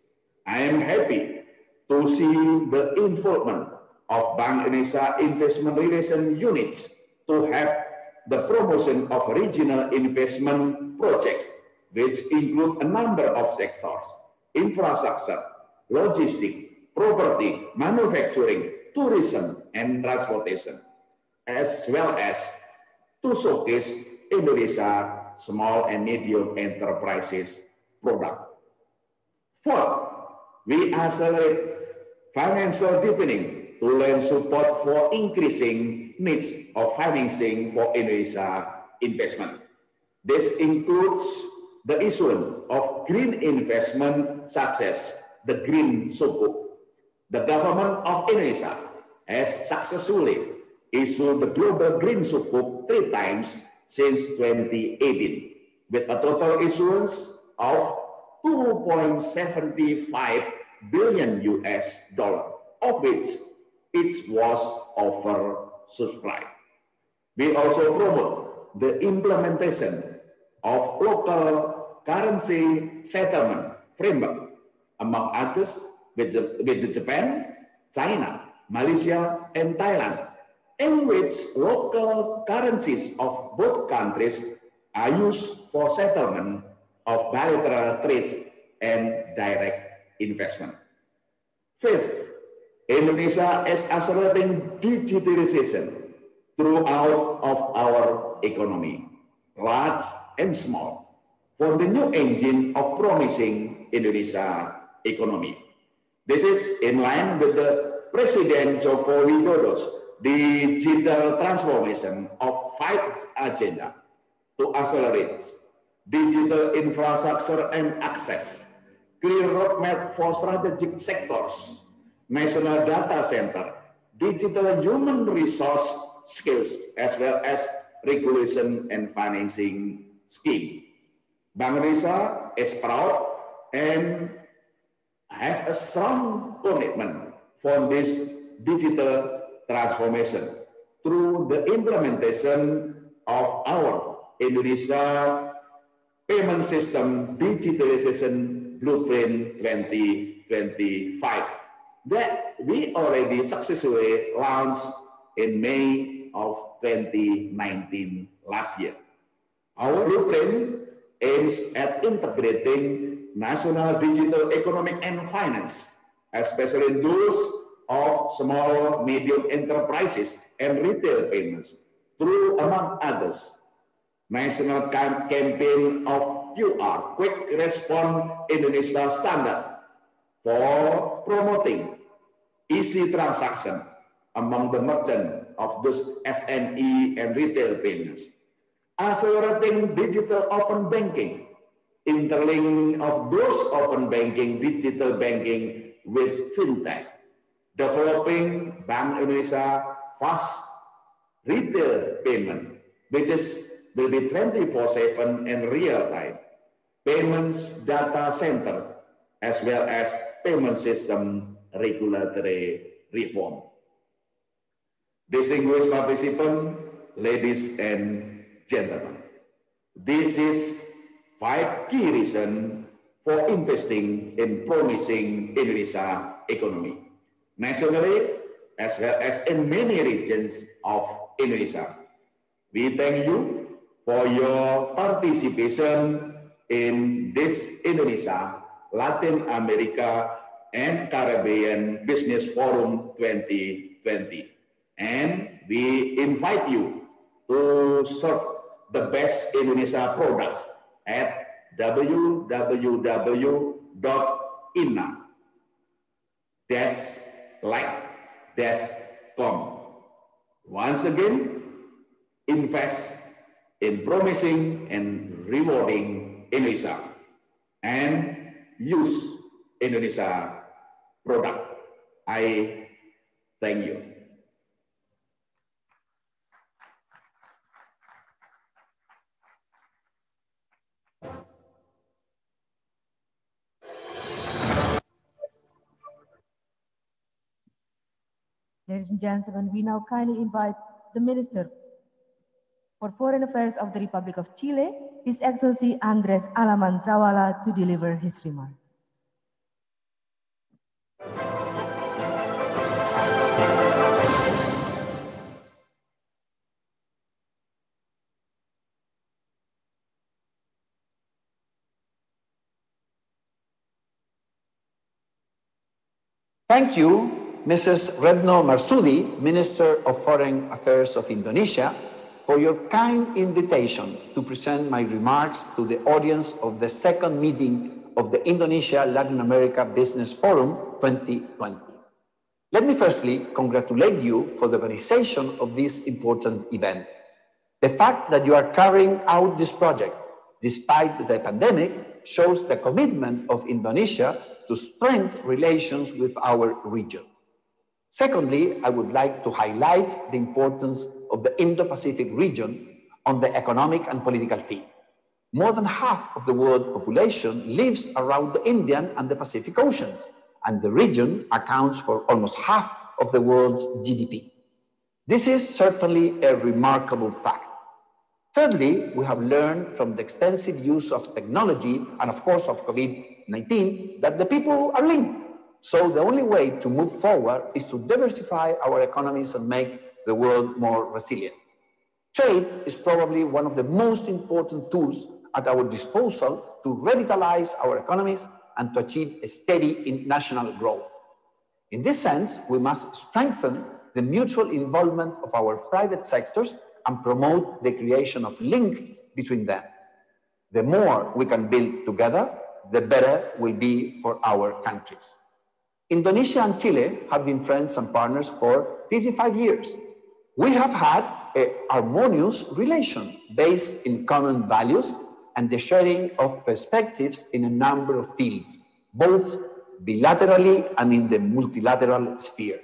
I am happy to see the involvement of Bank Indonesia Investment Relation Units to have the promotion of regional investment projects, which include a number of sectors, infrastructure, logistics, property, manufacturing, tourism, and transportation, as well as to showcase Indonesia small and medium enterprises product. Fourth, we accelerate financial deepening to lend support for increasing needs of financing for Indonesia investment. This includes the issuance of green investment such as the Green Sukuk. The government of Indonesia has successfully issued the Global Green Sukuk three times since 2018, with a total issuance of 2.75 billion US dollar, of which it was oversubscribed. We also promote the implementation of local currency settlement framework, among others, with, Japan, China, Malaysia, and Thailand, in which local currencies of both countries are used for settlement of bilateral trades and direct investment. Fifth, Indonesia is accelerating digitalization throughout of our economy, large and small, for the new engine of promising Indonesia economy. This is in line with the President Joko Widodo's digital transformation of five agenda to accelerate digital infrastructure and access, clear roadmap for strategic sectors, national data center, digital human resource skills as well as regulation and financing scheme. Bank Indonesia is proud and have a strong commitment for this digital transformation through the implementation of our Indonesia payment system digitalization blueprint 2025 that we already successfully launched in May of 2019 last year. Our blueprint aims at integrating national digital economic and finance, especially those of small, medium enterprises and retail payments through, among others, national campaign of QR, Quick Response Indonesia Standard, for promoting easy transaction among the merchant of those SME and retail payments, accelerating digital open banking, interlinking of those open banking, digital banking with fintech, developing Bank Indonesia fast retail payment, which is will be 24-7 and real-time, payments data center, as well as payment system regulatory reform. Distinguished participants, ladies and gentlemen, this is five key reasons for investing in promising Indonesia economy, nationally as well as in many regions of Indonesia. We thank you for your participation in this Indonesia, Latin America, and Caribbean Business Forum 2020. And we invite you to serve the best Indonesia products at www.inna. That's like that's com. Once again, invest in promising and rewarding Indonesia and use Indonesia product. I thank you. Ladies and gentlemen, we now kindly invite the Minister for Foreign Affairs of the Republic of Chile, His Excellency Andres Allamand Zavala, to deliver his remarks. Thank you, Mrs. Retno Marsudi, Minister of Foreign Affairs of Indonesia, for your kind invitation to present my remarks to the audience of the second meeting of the Indonesia Latin America Business Forum 2020. Let me firstly congratulate you for the organization of this important event. The fact that you are carrying out this project despite the pandemic shows the commitment of Indonesia to strengthen relations with our region. Secondly, I would like to highlight the importance of the Indo-Pacific region on the economic and political field. More than half of the world population lives around the Indian and the Pacific Oceans, and the region accounts for almost half of the world's GDP. This is certainly a remarkable fact. Thirdly, we have learned from the extensive use of technology and of course of COVID-19 that the people are linked. So the only way to move forward is to diversify our economies and make the world more resilient. Trade is probably one of the most important tools at our disposal to revitalize our economies and to achieve a steady national growth. In this sense, we must strengthen the mutual involvement of our private sectors and promote the creation of links between them. The more we can build together, the better will be for our countries. Indonesia and Chile have been friends and partners for 55 years. We have had a harmonious relation based in common values and the sharing of perspectives in a number of fields, both bilaterally and in the multilateral sphere.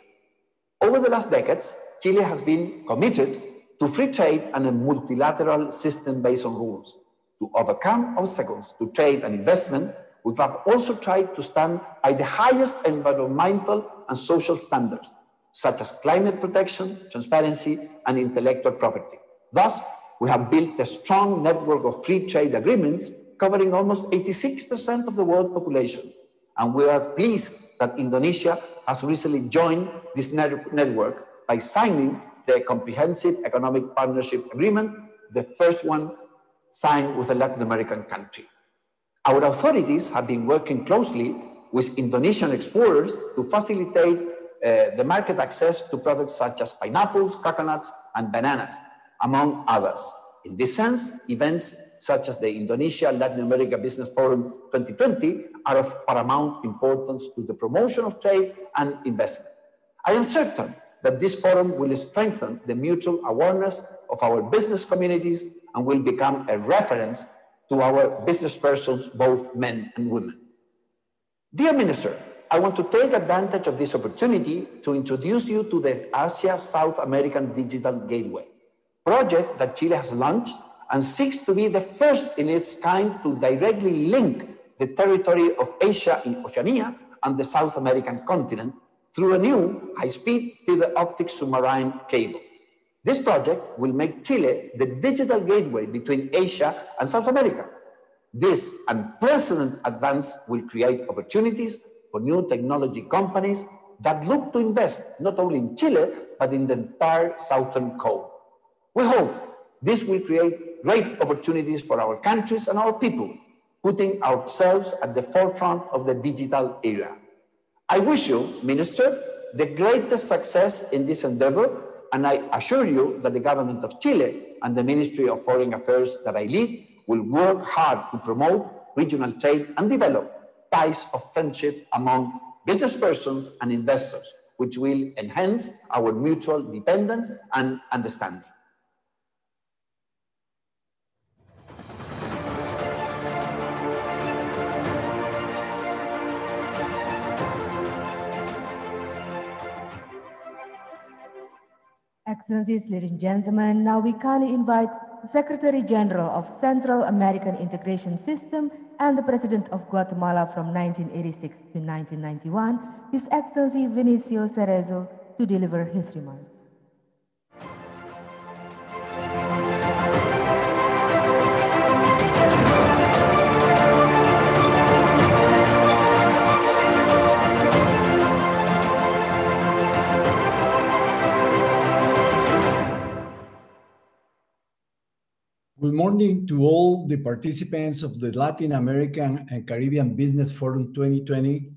Over the last decades, Chile has been committed to free trade and a multilateral system based on rules. To overcome obstacles to trade and investment, we have also tried to stand by the highest environmental and social standards, such as climate protection, transparency, and intellectual property. Thus, we have built a strong network of free trade agreements covering almost 86% of the world population. And we are pleased that Indonesia has recently joined this net network by signing the Comprehensive Economic Partnership Agreement, the first one signed with a Latin American country. Our authorities have been working closely with Indonesian exporters to facilitate uh, the market access to products such as pineapples, coconuts, and bananas, among others. In this sense, events such as the Indonesia Latin America Business Forum 2020 are of paramount importance to the promotion of trade and investment. I am certain that this forum will strengthen the mutual awareness of our business communities and will become a reference to our business persons, both men and women. Dear Minister, I want to take advantage of this opportunity to introduce you to the Asia South American Digital Gateway, project that Chile has launched and seeks to be the first in its kind to directly link the territory of Asia in Oceania and the South American continent through a new high-speed fiber optic submarine cable. This project will make Chile the digital gateway between Asia and South America. This unprecedented advance will create opportunities for new technology companies that look to invest not only in Chile, but in the entire Southern Cone. We hope this will create great opportunities for our countries and our people, putting ourselves at the forefront of the digital era. I wish you, Minister, the greatest success in this endeavor, and I assure you that the government of Chile and the Ministry of Foreign Affairs that I lead will work hard to promote regional trade and develop ties of friendship among business persons and investors, which will enhance our mutual dependence and understanding. Excellencies, ladies and gentlemen, now we kindly invite Secretary General of Central American Integration System and the President of Guatemala from 1986 to 1991, His Excellency Vinicio Cerezo, to deliver his remarks. Good morning to all the participants of the Latin American and Caribbean Business Forum 2020.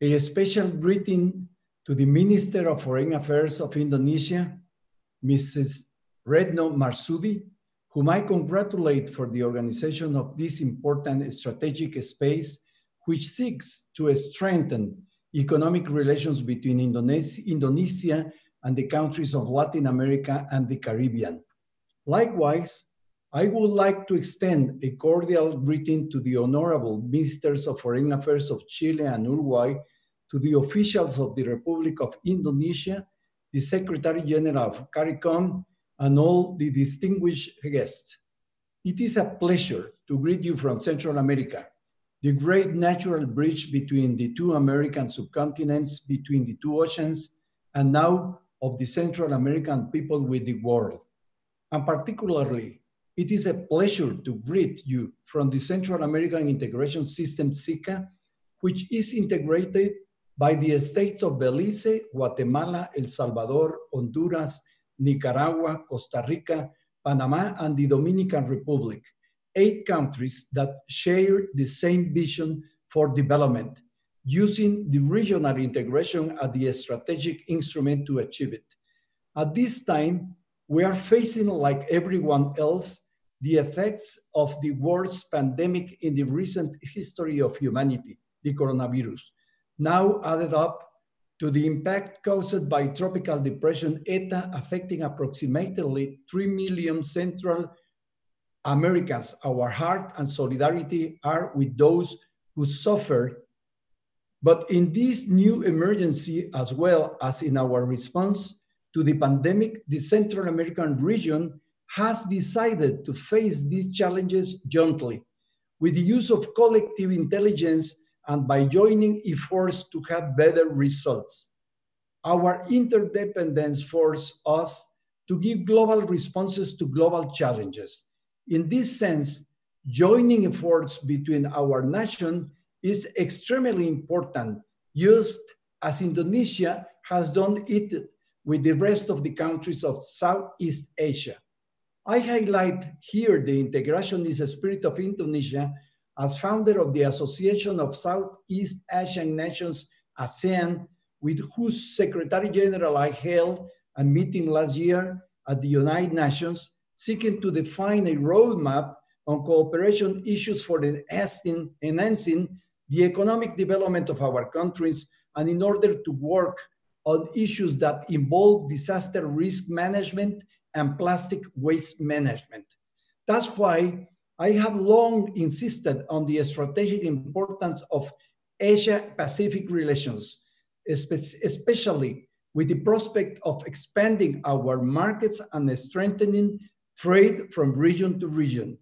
A special greeting to the Minister of Foreign Affairs of Indonesia, Mrs. Retno Marsudi, whom I congratulate for the organization of this important strategic space, which seeks to strengthen economic relations between Indonesia and the countries of Latin America and the Caribbean. Likewise, I would like to extend a cordial greeting to the honorable ministers of foreign affairs of Chile and Uruguay, to the officials of the Republic of Indonesia, the Secretary General of CARICOM, and all the distinguished guests. It is a pleasure to greet you from Central America, the great natural bridge between the two American subcontinents, between the two oceans, and now of the Central American people with the world. And particularly it is a pleasure to greet you from the Central American Integration System, SICA, which is integrated by the states of Belize, Guatemala, El Salvador, Honduras, Nicaragua, Costa Rica, Panama, and the Dominican Republic, eight countries that share the same vision for development, using the regional integration as the strategic instrument to achieve it. At this time, we are facing, like everyone else, the effects of the worst pandemic in the recent history of humanity, the coronavirus, now added up to the impact caused by tropical depression ETA affecting approximately 3 million Central Americans. Our heart and solidarity are with those who suffered. But in this new emergency, as well as in our response to the pandemic, the Central American region has decided to face these challenges jointly with the use of collective intelligence and by joining efforts to have better results. Our interdependence forces us to give global responses to global challenges. In this sense, joining efforts between our nation is extremely important, just as Indonesia has done it with the rest of the countries of Southeast Asia. I highlight here the integrationist spirit of Indonesia as founder of the Association of Southeast Asian Nations, ASEAN, with whose Secretary General I held a meeting last year at the United Nations, seeking to define a roadmap on cooperation issues for enhancing, the economic development of our countries and in order to work on issues that involve disaster risk management and plastic waste management. That's why I have long insisted on the strategic importance of Asia-Pacific relations, especially with the prospect of expanding our markets and strengthening trade from region to region.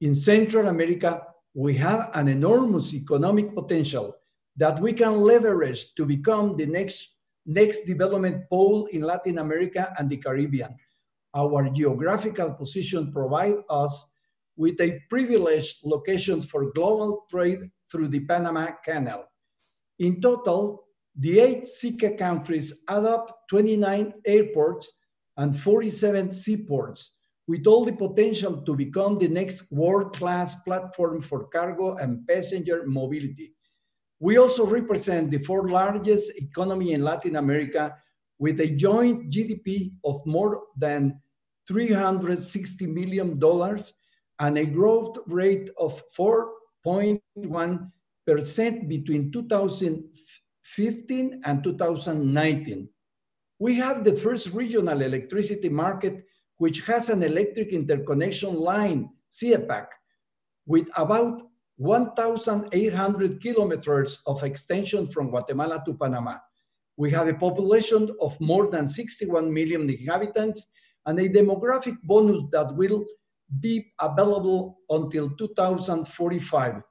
In Central America, we have an enormous economic potential that we can leverage to become the next, next development pole in Latin America and the Caribbean. Our geographical position provides us with a privileged location for global trade through the Panama Canal. In total, the eight SICA countries add up 29 airports and 47 seaports, with all the potential to become the next world-class platform for cargo and passenger mobility. We also represent the fourth largest economy in Latin America with a joint GDP of more than $360 million and a growth rate of 4.1% between 2015 and 2019. We have the first regional electricity market which has an electric interconnection line, SIEPAC, with about 1,800 kilometers of extension from Guatemala to Panama. We have a population of more than 61 million inhabitants and a demographic bonus that will be available until 2045.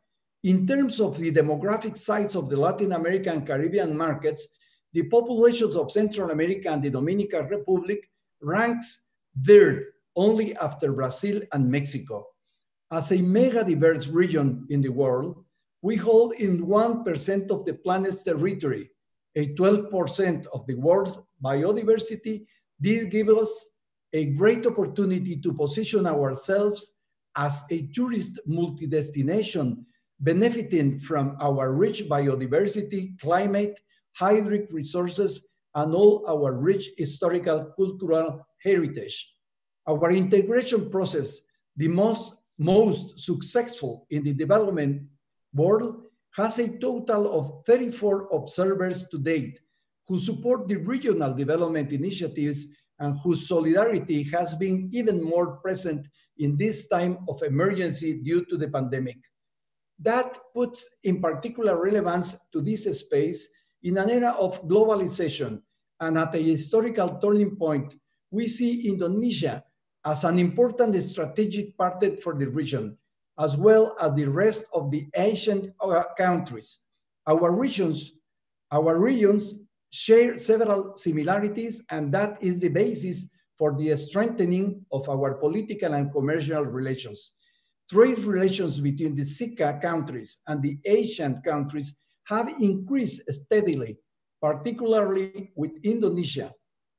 In terms of the demographic size of the Latin American and Caribbean markets, the populations of Central America and the Dominican Republic ranks third only after Brazil and Mexico. As a mega diverse region in the world, we hold in 1% of the planet's territory, a 12% of the world's biodiversity. This gives us a great opportunity to position ourselves as a tourist multi-destination, benefiting from our rich biodiversity, climate, hydric resources, and all our rich historical cultural heritage. Our integration process, the most, most successful in the development world, has a total of 34 observers to date who support the regional development initiatives and whose solidarity has been even more present in this time of emergency due to the pandemic. That puts in particular relevance to this space in an era of globalization and at a historical turning point, we see Indonesia as an important strategic partner for the region, as well as the rest of the Asian countries. Our regions, our regions share several similarities, and that is the basis for the strengthening of our political and commercial relations. Trade relations between the SICA countries and the Asian countries have increased steadily, particularly with Indonesia,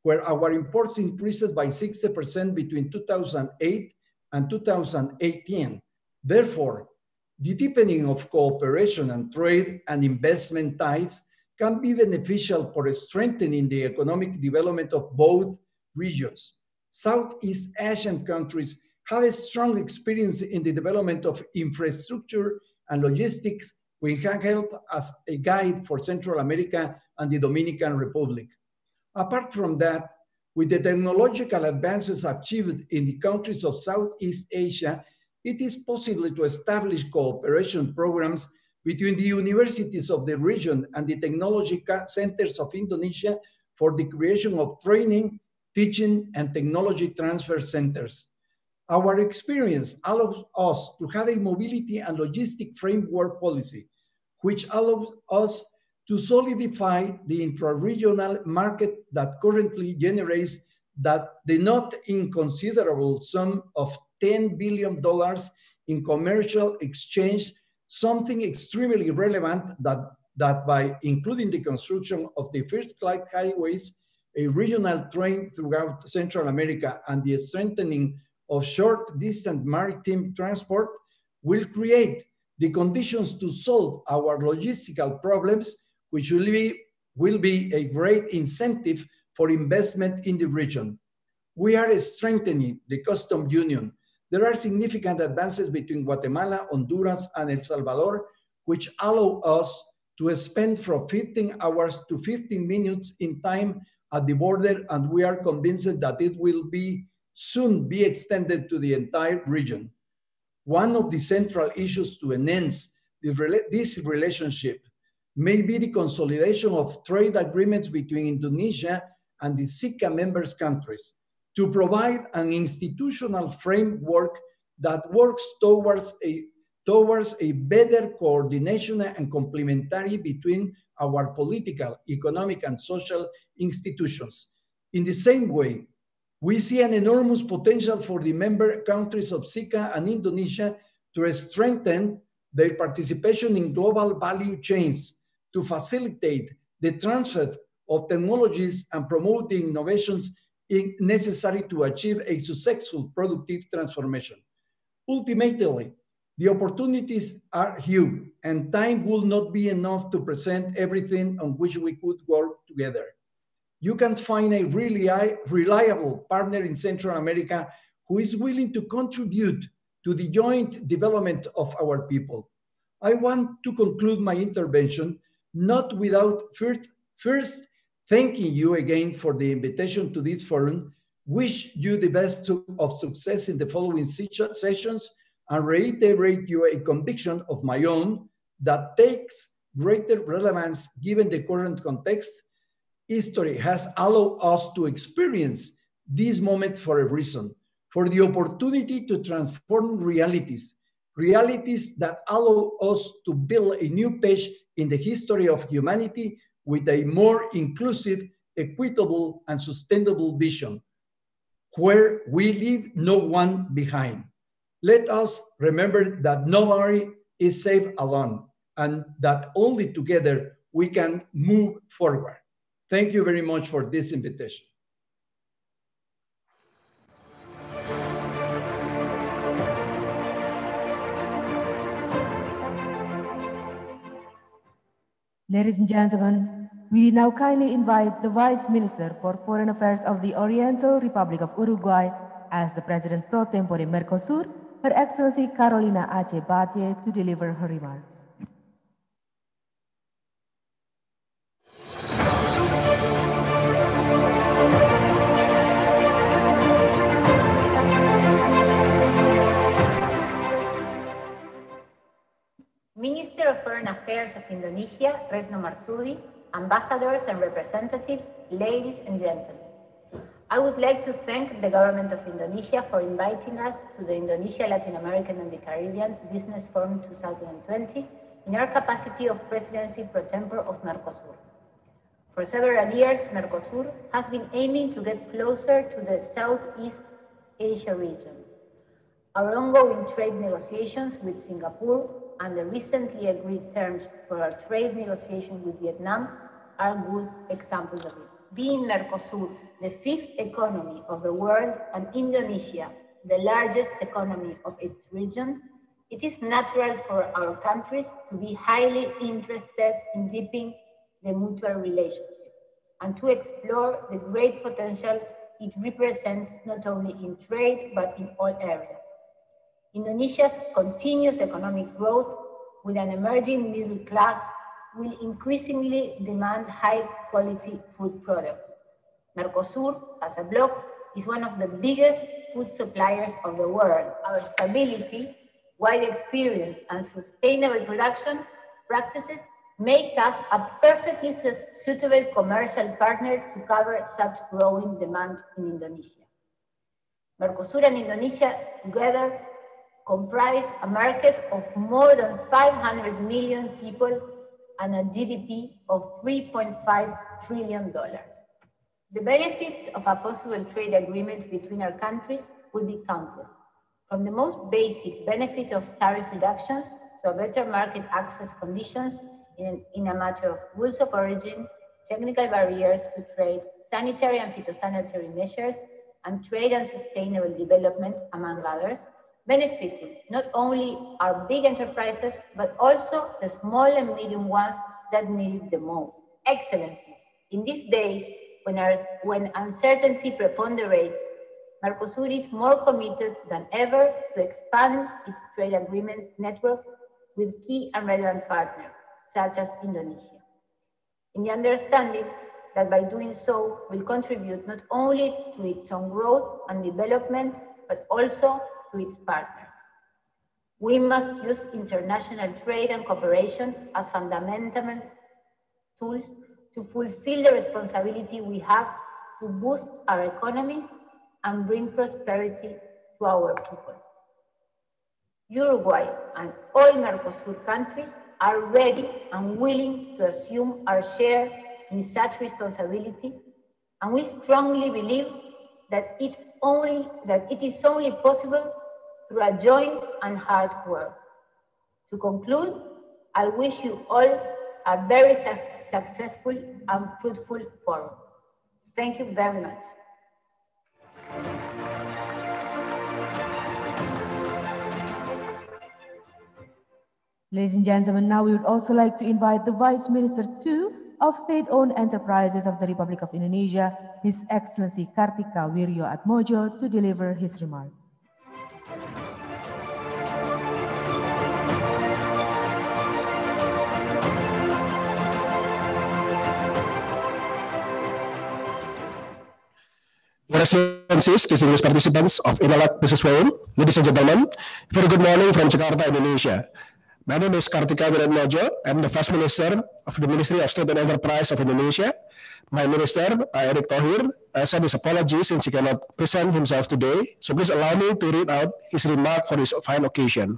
where our imports increased by 60% between 2008 and 2018. Therefore, the deepening of cooperation and trade and investment ties can be beneficial for strengthening the economic development of both regions. Southeast Asian countries have a strong experience in the development of infrastructure and logistics which can help as a guide for Central America and the Dominican Republic. Apart from that, with the technological advances achieved in the countries of Southeast Asia, it is possible to establish cooperation programs between the universities of the region and the technology centers of Indonesia for the creation of training teaching, and technology transfer centers. Our experience allows us to have a mobility and logistic framework policy, which allows us to solidify the intra-regional market that currently generates that the not inconsiderable sum of $10 billion in commercial exchange, something extremely relevant that, that by including the construction of the first class highways, a regional train throughout Central America, and the strengthening of short distance maritime transport will create the conditions to solve our logistical problems, which will be, will be a great incentive for investment in the region. We are strengthening the custom union. There are significant advances between Guatemala, Honduras, and El Salvador, which allow us to spend from 15 hours to 15 minutes in time at the border, and we are convinced that it will be soon be extended to the entire region. One of the central issues to enhance this relationship may be the consolidation of trade agreements between Indonesia and the SICA members countries to provide an institutional framework that works towards a, towards a better coordination and complementarity between our political, economic, and social institutions. In the same way, we see an enormous potential for the member countries of SICA and Indonesia to strengthen their participation in global value chains to facilitate the transfer of technologies and promote the innovations necessary to achieve a successful productive transformation. Ultimately, the opportunities are huge and time will not be enough to present everything on which we could work together. You can find a really reliable partner in Central America who is willing to contribute to the joint development of our people. I want to conclude my intervention not without first, first thanking you again for the invitation to this forum, wish you the best of success in the following sessions, and reiterate you a conviction of my own that takes greater relevance given the current context. History has allowed us to experience this moment for a reason, for the opportunity to transform realities, realities that allow us to build a new page in the history of humanity with a more inclusive, equitable, and sustainable vision, where we leave no one behind. Let us remember that nobody is safe alone, and that only together we can move forward. Thank you very much for this invitation. Ladies and gentlemen, we now kindly invite the Vice Minister for Foreign Affairs of the Oriental Republic of Uruguay as the President pro tempore Mercosur, Her Excellency Carolina Ache Batlle, to deliver her remarks. Minister of Foreign Affairs of Indonesia, Retno Marsudi, ambassadors and representatives, ladies and gentlemen. I would like to thank the government of Indonesia for inviting us to the Indonesia, Latin American and the Caribbean Business Forum 2020 in our capacity of presidency pro tempore of Mercosur. For several years, Mercosur has been aiming to get closer to the Southeast Asia region. Our ongoing trade negotiations with Singapore and the recently agreed terms for our trade negotiation with Vietnam are good examples of it. Being Mercosur the fifth economy of the world and Indonesia the largest economy of its region, it is natural for our countries to be highly interested in deepening the mutual relationship and to explore the great potential it represents not only in trade but in all areas. Indonesia's continuous economic growth with an emerging middle class will increasingly demand high quality food products. Mercosur, as a bloc, is one of the biggest food suppliers of the world. Our stability, wide experience, and sustainable production practices make us a perfectly suitable commercial partner to cover such growing demand in Indonesia. Mercosur and Indonesia together comprise a market of more than 500 million people and a GDP of $3.5 trillion. The benefits of a possible trade agreement between our countries would be countless, from the most basic benefit of tariff reductions to better market access conditions in, in a matter of rules of origin, technical barriers to trade, sanitary and phytosanitary measures, and trade and sustainable development, among others, benefiting not only our big enterprises, but also the small and medium ones that need it the most. Excellencies, in these days when, our, when uncertainty preponderates, Mercosur is more committed than ever to expand its trade agreements network with key and relevant partners, such as Indonesia. In the understanding that by doing so will contribute not only to its own growth and development, but also to its partners. We must use international trade and cooperation as fundamental tools to fulfill the responsibility we have to boost our economies and bring prosperity to our peoples. Uruguay and all Mercosur countries are ready and willing to assume our share in such responsibility, and we strongly believe that it only that it is only possible through a joint and hard work. To conclude, I wish you all a very su successful and fruitful forum. Thank you very much. Ladies and gentlemen, now we would also like to invite the Vice Minister too of State-Owned Enterprises of the Republic of Indonesia, His Excellency Kartika Wirjoatmodjo, to deliver his remarks. Excellencies, distinguished participants of INALAC Business Forum, ladies and gentlemen, very good morning from Jakarta, Indonesia. My name is Kartika Wiratmojo. I'm the First Minister of the Ministry of State and Enterprise of Indonesia. My Minister, Erick Thohir, uh, sent his apologies since he cannot present himself today. So please allow me to read out his remark for this fine occasion.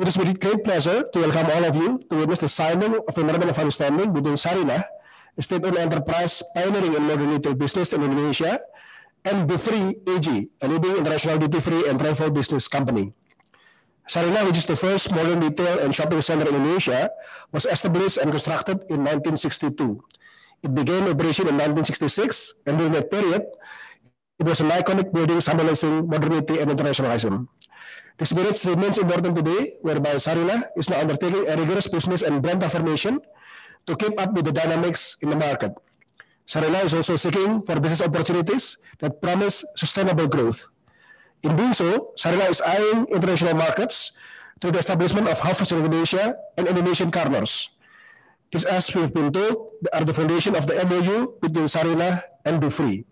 It is with great pleasure to welcome all of you to witness the signing of a memorandum of understanding between Sarinah, a state-owned enterprise pioneering in modern retail business in Indonesia, and Dufry AG, a leading international duty-free and travel business company. Sarinah, which is the first modern retail and shopping center in Indonesia, was established and constructed in 1962. It began operation in 1966, and during that period, it was an iconic building symbolizing modernity and internationalism. This spirit remains important today, whereby Sarinah is now undertaking a rigorous business and brand transformation to keep up with the dynamics in the market. Sarinah is also seeking for business opportunities that promise sustainable growth. In doing so, Sarinah is eyeing international markets through the establishment of in Indonesia and Indonesian corners. This, as we've been told, are the foundation of the MOU between Sarinah and Dufry.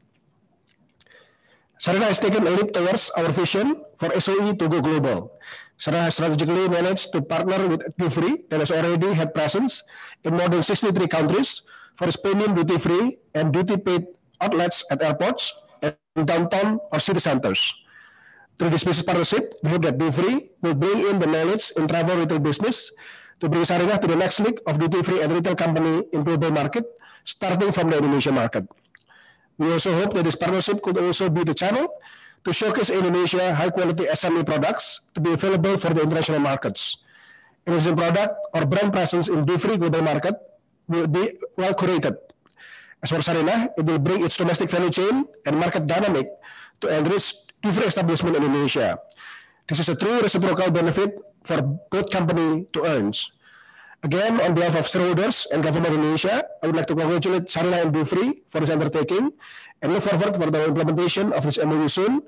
Sarinah has taken a leap towards our vision for SOE to go global. Sarinah has strategically managed to partner with Dufry that has already had presence in more than 63 countries for premium duty-free and duty-paid outlets at airports and downtown or city centers. Through this business partnership, we hope that Dufry will bring in the knowledge in travel retail business to bring Sarinah to the next league of duty-free and retail company in global market, starting from the Indonesian market. We also hope that this partnership could also be the channel to showcase Indonesia high-quality SME products to be available for the international markets. Indonesian product or brand presence in duty-free global market will be well curated. As for Sarinah, it will bring its domestic value chain and market dynamic to enrich Dufry establishment in Indonesia. This is a true reciprocal benefit for both company to earn. Again, on behalf of shareholders and government of Indonesia, I would like to congratulate Sarinah and Dufry for this undertaking and look forward for the implementation of this MOU soon.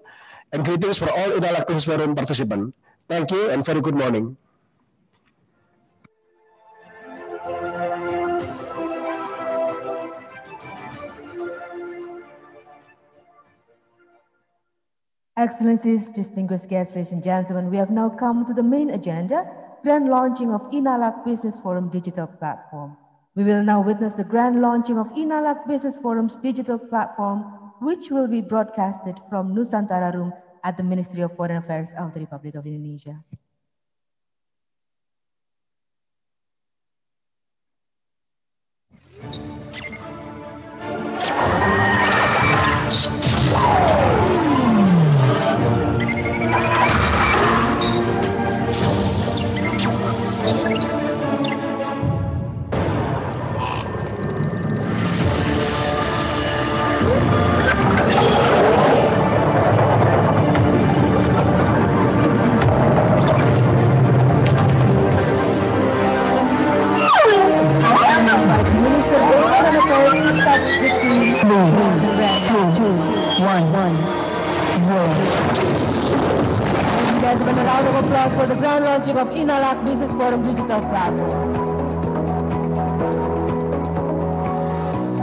And greetings for all INALAC Business Forum participants. Thank you and very good morning. Excellencies, distinguished guests, ladies and gentlemen, we have now come to the main agenda, grand launching of INALAC Business Forum digital platform. We will now witness the grand launching of INALAC Business Forum's digital platform, which will be broadcasted from Nusantara Room at the Ministry of Foreign Affairs of the Republic of Indonesia. Ladies and gentlemen, a round of applause for the grand launching of INALAC Business Forum digital platform.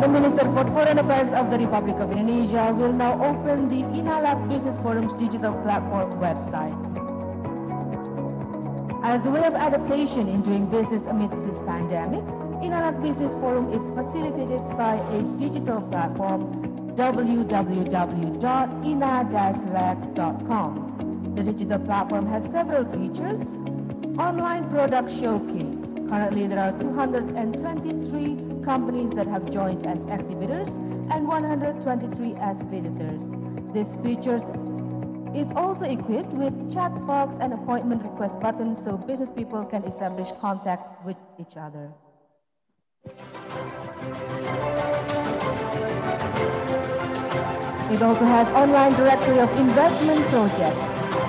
The Minister for Foreign Affairs of the Republic of Indonesia will now open the INALAC Business Forum's digital platform website. As a way of adaptation in doing business amidst this pandemic, INALAC Business Forum is facilitated by a digital platform www.ina-lab.com. The digital platform has several features. Online product showcase. Currently, there are 223 companies that have joined as exhibitors and 123 as visitors. This features is also equipped with chat box and appointment request button so business people can establish contact with each other. It also has online directory of investment projects.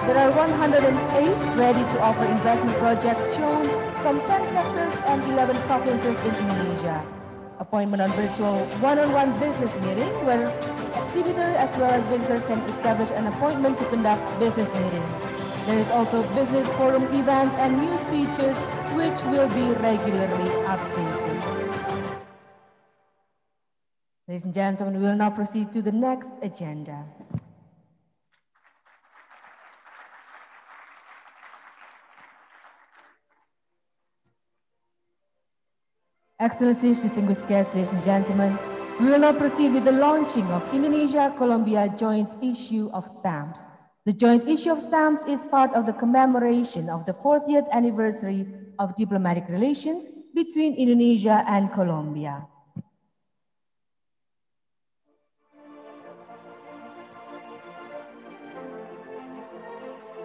There are 108 ready to offer investment projects shown from 10 sectors and 11 provinces in Indonesia. Appointment on virtual one-on-one business meeting where exhibitor as well as visitor can establish an appointment to conduct business meeting. There is also business forum events and news features which will be regularly updated. Ladies and gentlemen, we will now proceed to the next agenda. Excellencies, distinguished guests, ladies and gentlemen, we will now proceed with the launching of Indonesia-Colombia joint issue of stamps. The joint issue of stamps is part of the commemoration of the 40th anniversary of diplomatic relations between Indonesia and Colombia.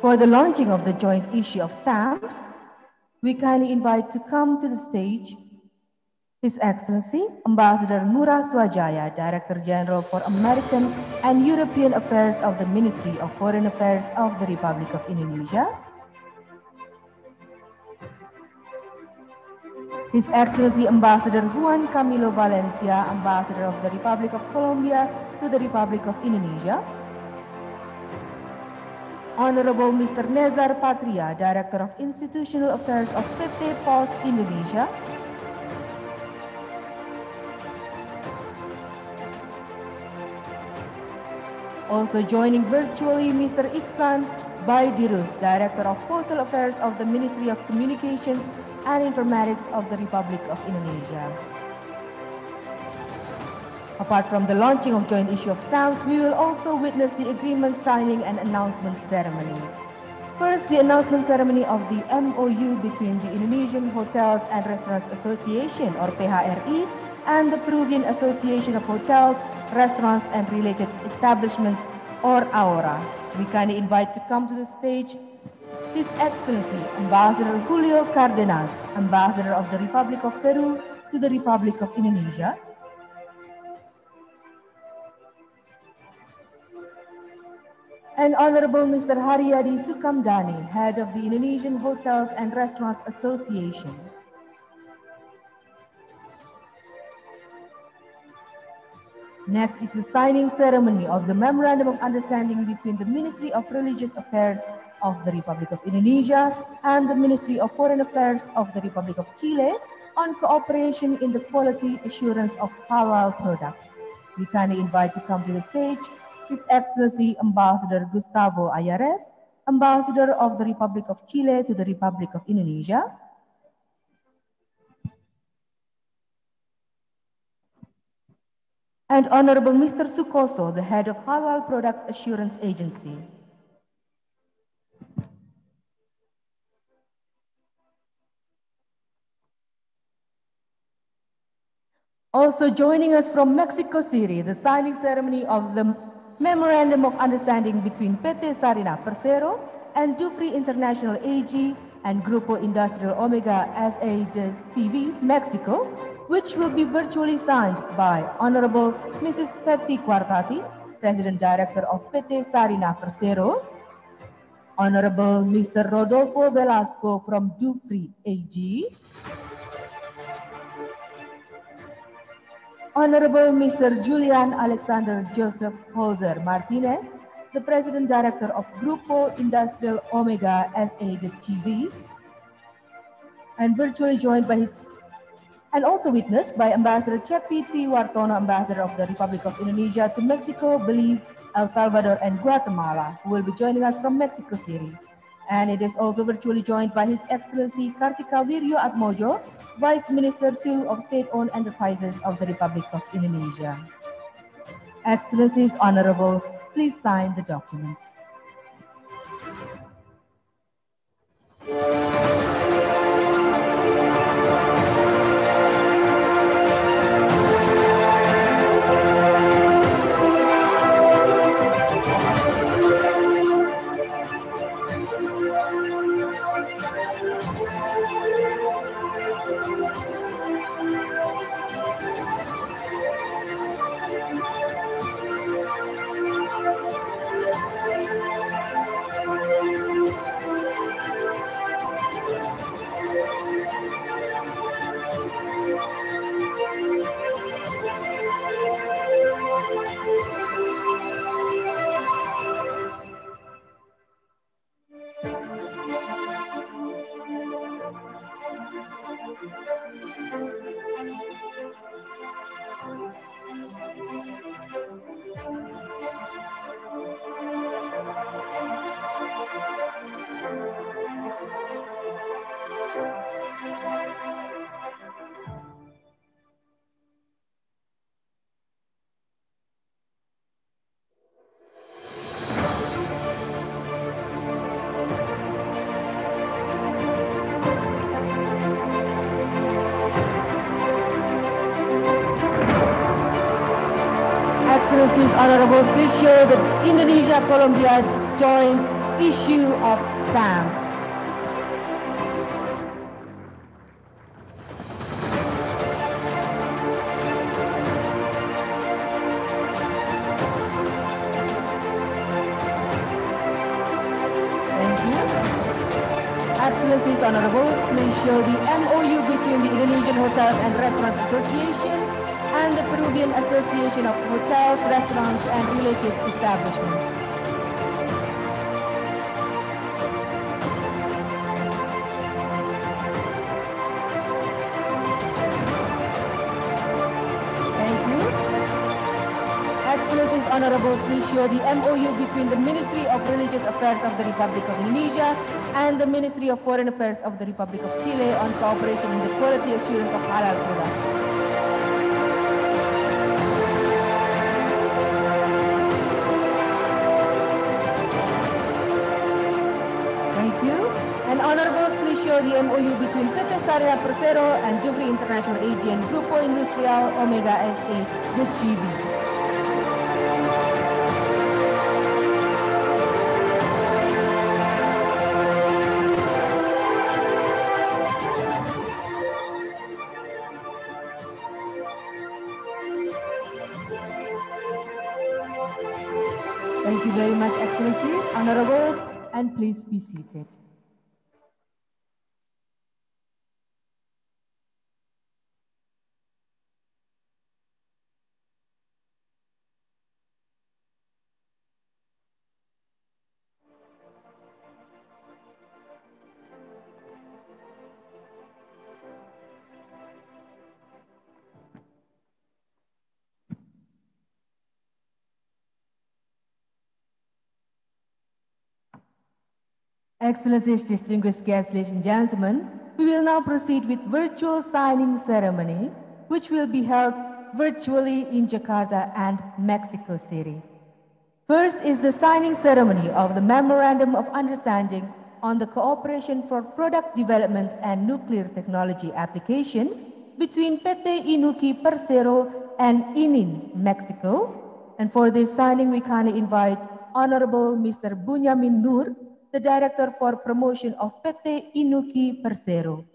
For the launching of the joint issue of stamps, we kindly invite to come to the stage His Excellency Ambassador Ngurah Swajaya, Director General for American and European Affairs of the Ministry of Foreign Affairs of the Republic of Indonesia. His Excellency Ambassador Juan Camilo Valencia, Ambassador of the Republic of Colombia to the Republic of Indonesia. Honorable Mr. Nezar Patria, Director of Institutional Affairs of PT POS Indonesia. Also joining virtually Mr. Ikhsan Baidirus, Director of Postal Affairs of the Ministry of Communications and Informatics of the Republic of Indonesia. Apart from the launching of joint issue of stamps, we will also witness the agreement signing and announcement ceremony. First, the announcement ceremony of the MOU between the Indonesian Hotels and Restaurants Association or PHRI and the Peruvian Association of Hotels, Restaurants and Related Establishments or AHORA. We kindly invite to come to the stage His Excellency Ambassador Julio Cardenas, Ambassador of the Republic of Peru to the Republic of Indonesia, and Honorable Mr. Haryadi Sukamdani, Head of the Indonesian Hotels and Restaurants Association. Next is the signing ceremony of the Memorandum of Understanding between the Ministry of Religious Affairs of the Republic of Indonesia and the Ministry of Foreign Affairs of the Republic of Chile on cooperation in the quality assurance of halal products. We kindly invite you to come to the stage His Excellency Ambassador Gustavo Ayares, Ambassador of the Republic of Chile to the Republic of Indonesia, and Honorable Mr. Sukoso, the head of Halal Product Assurance Agency. Also joining us from Mexico City, the signing ceremony of the Memorandum of Understanding between PT Sarinah Persero and Dufry International AG and Grupo Industrial Omega SA de CV, Mexico, which will be virtually signed by Honorable Mrs. Fetty Kwartati, President Director of PT Sarinah Persero, Honorable Mr. Rodolfo Velasco from Dufry AG, Honorable Mr. Julian Alexander Joseph Holzer Martinez, the President Director of Grupo Industrial Omega SA de CV, and virtually joined by his, and also witnessed by Ambassador Cepi T. Wartono, Ambassador of the Republic of Indonesia to Mexico, Belize, El Salvador, and Guatemala, who will be joining us from Mexico City. And it is also virtually joined by His Excellency Kartika Wirjoatmodjo, Vice Minister too of State-Owned Enterprises of the Republic of Indonesia. Excellencies, Honorables, please sign the documents. Indonesia-Colombia joint issue of stamp. Thank you. Excellencies, Honorables, please show the MOU between the Indonesian Hotels and Restaurants Association and the Peruvian Association of Hotels, Restaurants, and Related Establishments. Please show the MOU between the Ministry of Religious Affairs of the Republic of Indonesia and the Ministry of Foreign Affairs of the Republic of Chile on cooperation in the quality assurance of halal products. Thank you. And honorables, please show the MOU between PT Sarinah Persero and Dufry International AG and Grupo Industrial Omega SA, the GB. And please be seated. Excellencies, distinguished guests, ladies and gentlemen, we will now proceed with virtual signing ceremony, which will be held virtually in Jakarta and Mexico City. First is the signing ceremony of the Memorandum of Understanding on the Cooperation for Product Development and Nuclear Technology Application between PT Inuki Persero and ININ, Mexico. And for this signing, we kindly invite Honorable Mr. Bunyamin Nur, the Director for Promotion of PT Inuki Persero.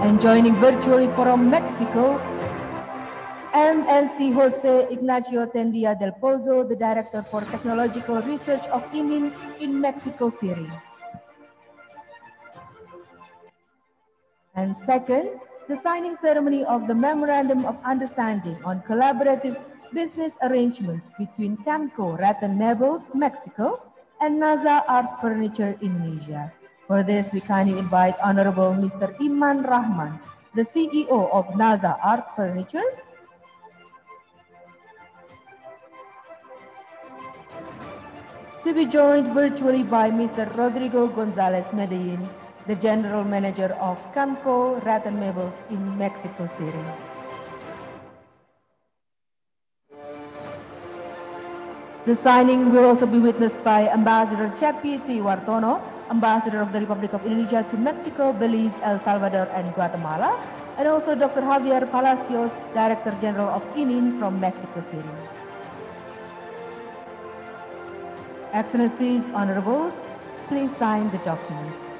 And joining virtually from Mexico, MNC Jose Ignacio Tendia del Pozo, the Director for Technological Research of ININ in Mexico City. And second, the signing ceremony of the Memorandum of Understanding on Collaborative Business Arrangements between Camco Rattan Mebels, Mexico, and NASA Art Furniture, Indonesia. For this, we kindly invite Honorable Mr. Iman Rahman, the CEO of NASA Art Furniture, to be joined virtually by Mr. Rodrigo Gonzalez Medellin, the General Manager of Camco Rattan Mebels in Mexico City. The signing will also be witnessed by Ambassador Cepi T. Wartono, Ambassador of the Republic of Indonesia to Mexico, Belize, El Salvador, and Guatemala, and also Dr. Javier Palacios, Director General of ININ from Mexico City. Excellencies, Honorables, please sign the documents.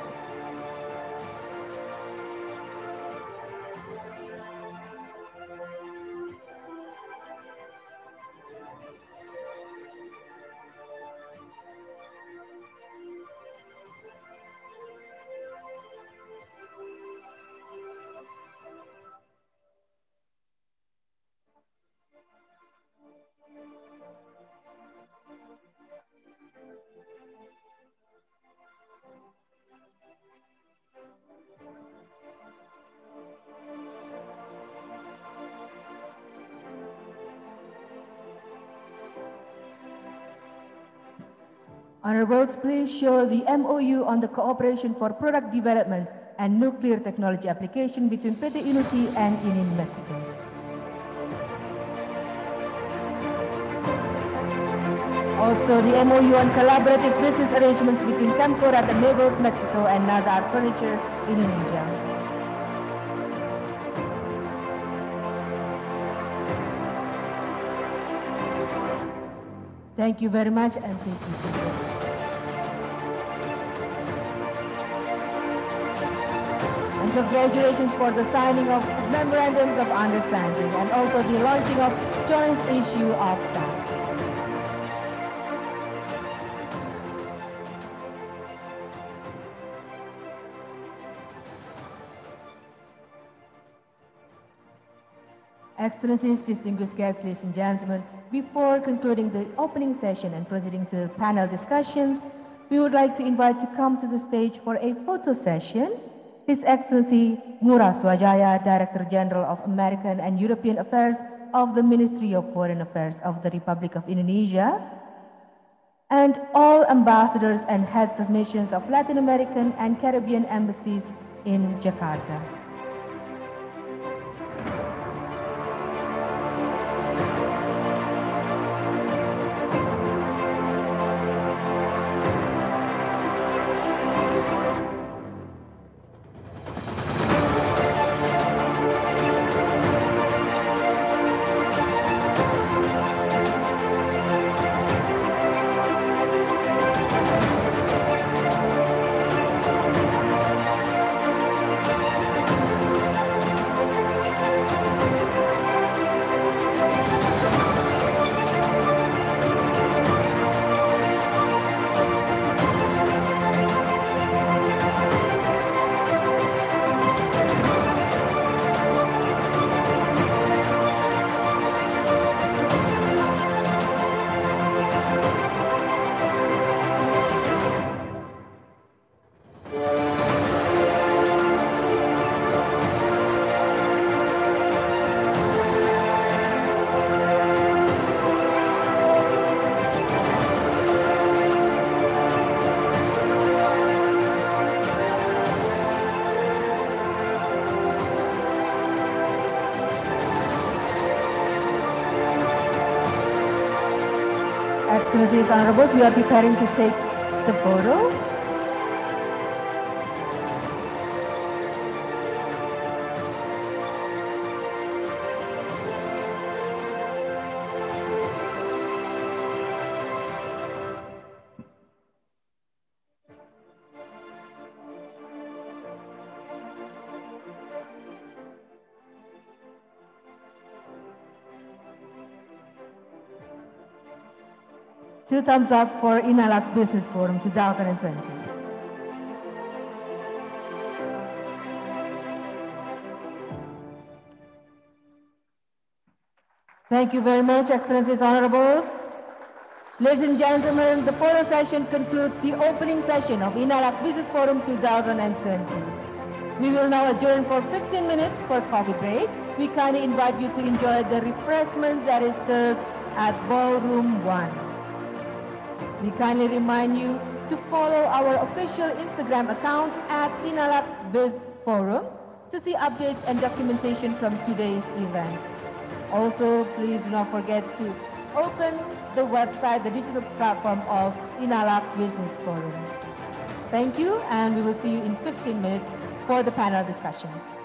Honorables, please show the MOU on the cooperation for product development and nuclear technology application between PT Inuki and ININ Mexico. Also, the MOU on collaborative business arrangements between Camco Rattan Mebels, Mexico and Nazar Furniture, Indonesia. Thank you very much and please be seated. Congratulations for the signing of memorandums of understanding and also the launching of joint issue of stamps. Excellencies, distinguished guests, ladies and gentlemen, before concluding the opening session and proceeding to panel discussions, we would like to invite to come to the stage for a photo session His Excellency Ngurah Swajaya, Director General of American and European Affairs of the Ministry of Foreign Affairs of the Republic of Indonesia, and all ambassadors and heads of missions of Latin American and Caribbean embassies in Jakarta. We are preparing to take the photo. Two thumbs up for INALAC Business Forum 2020. Thank you very much, Excellencies, Honorables. Ladies and gentlemen, the photo session concludes the opening session of INALAC Business Forum 2020. We will now adjourn for 15 minutes for coffee break. We kindly invite you to enjoy the refreshment that is served at Ballroom 1. We kindly remind you to follow our official Instagram account at INALAC Biz Forum to see updates and documentation from today's event. Also, please do not forget to open the website, the digital platform of INALAC Business Forum. Thank you, and we will see you in 15 minutes for the panel discussions.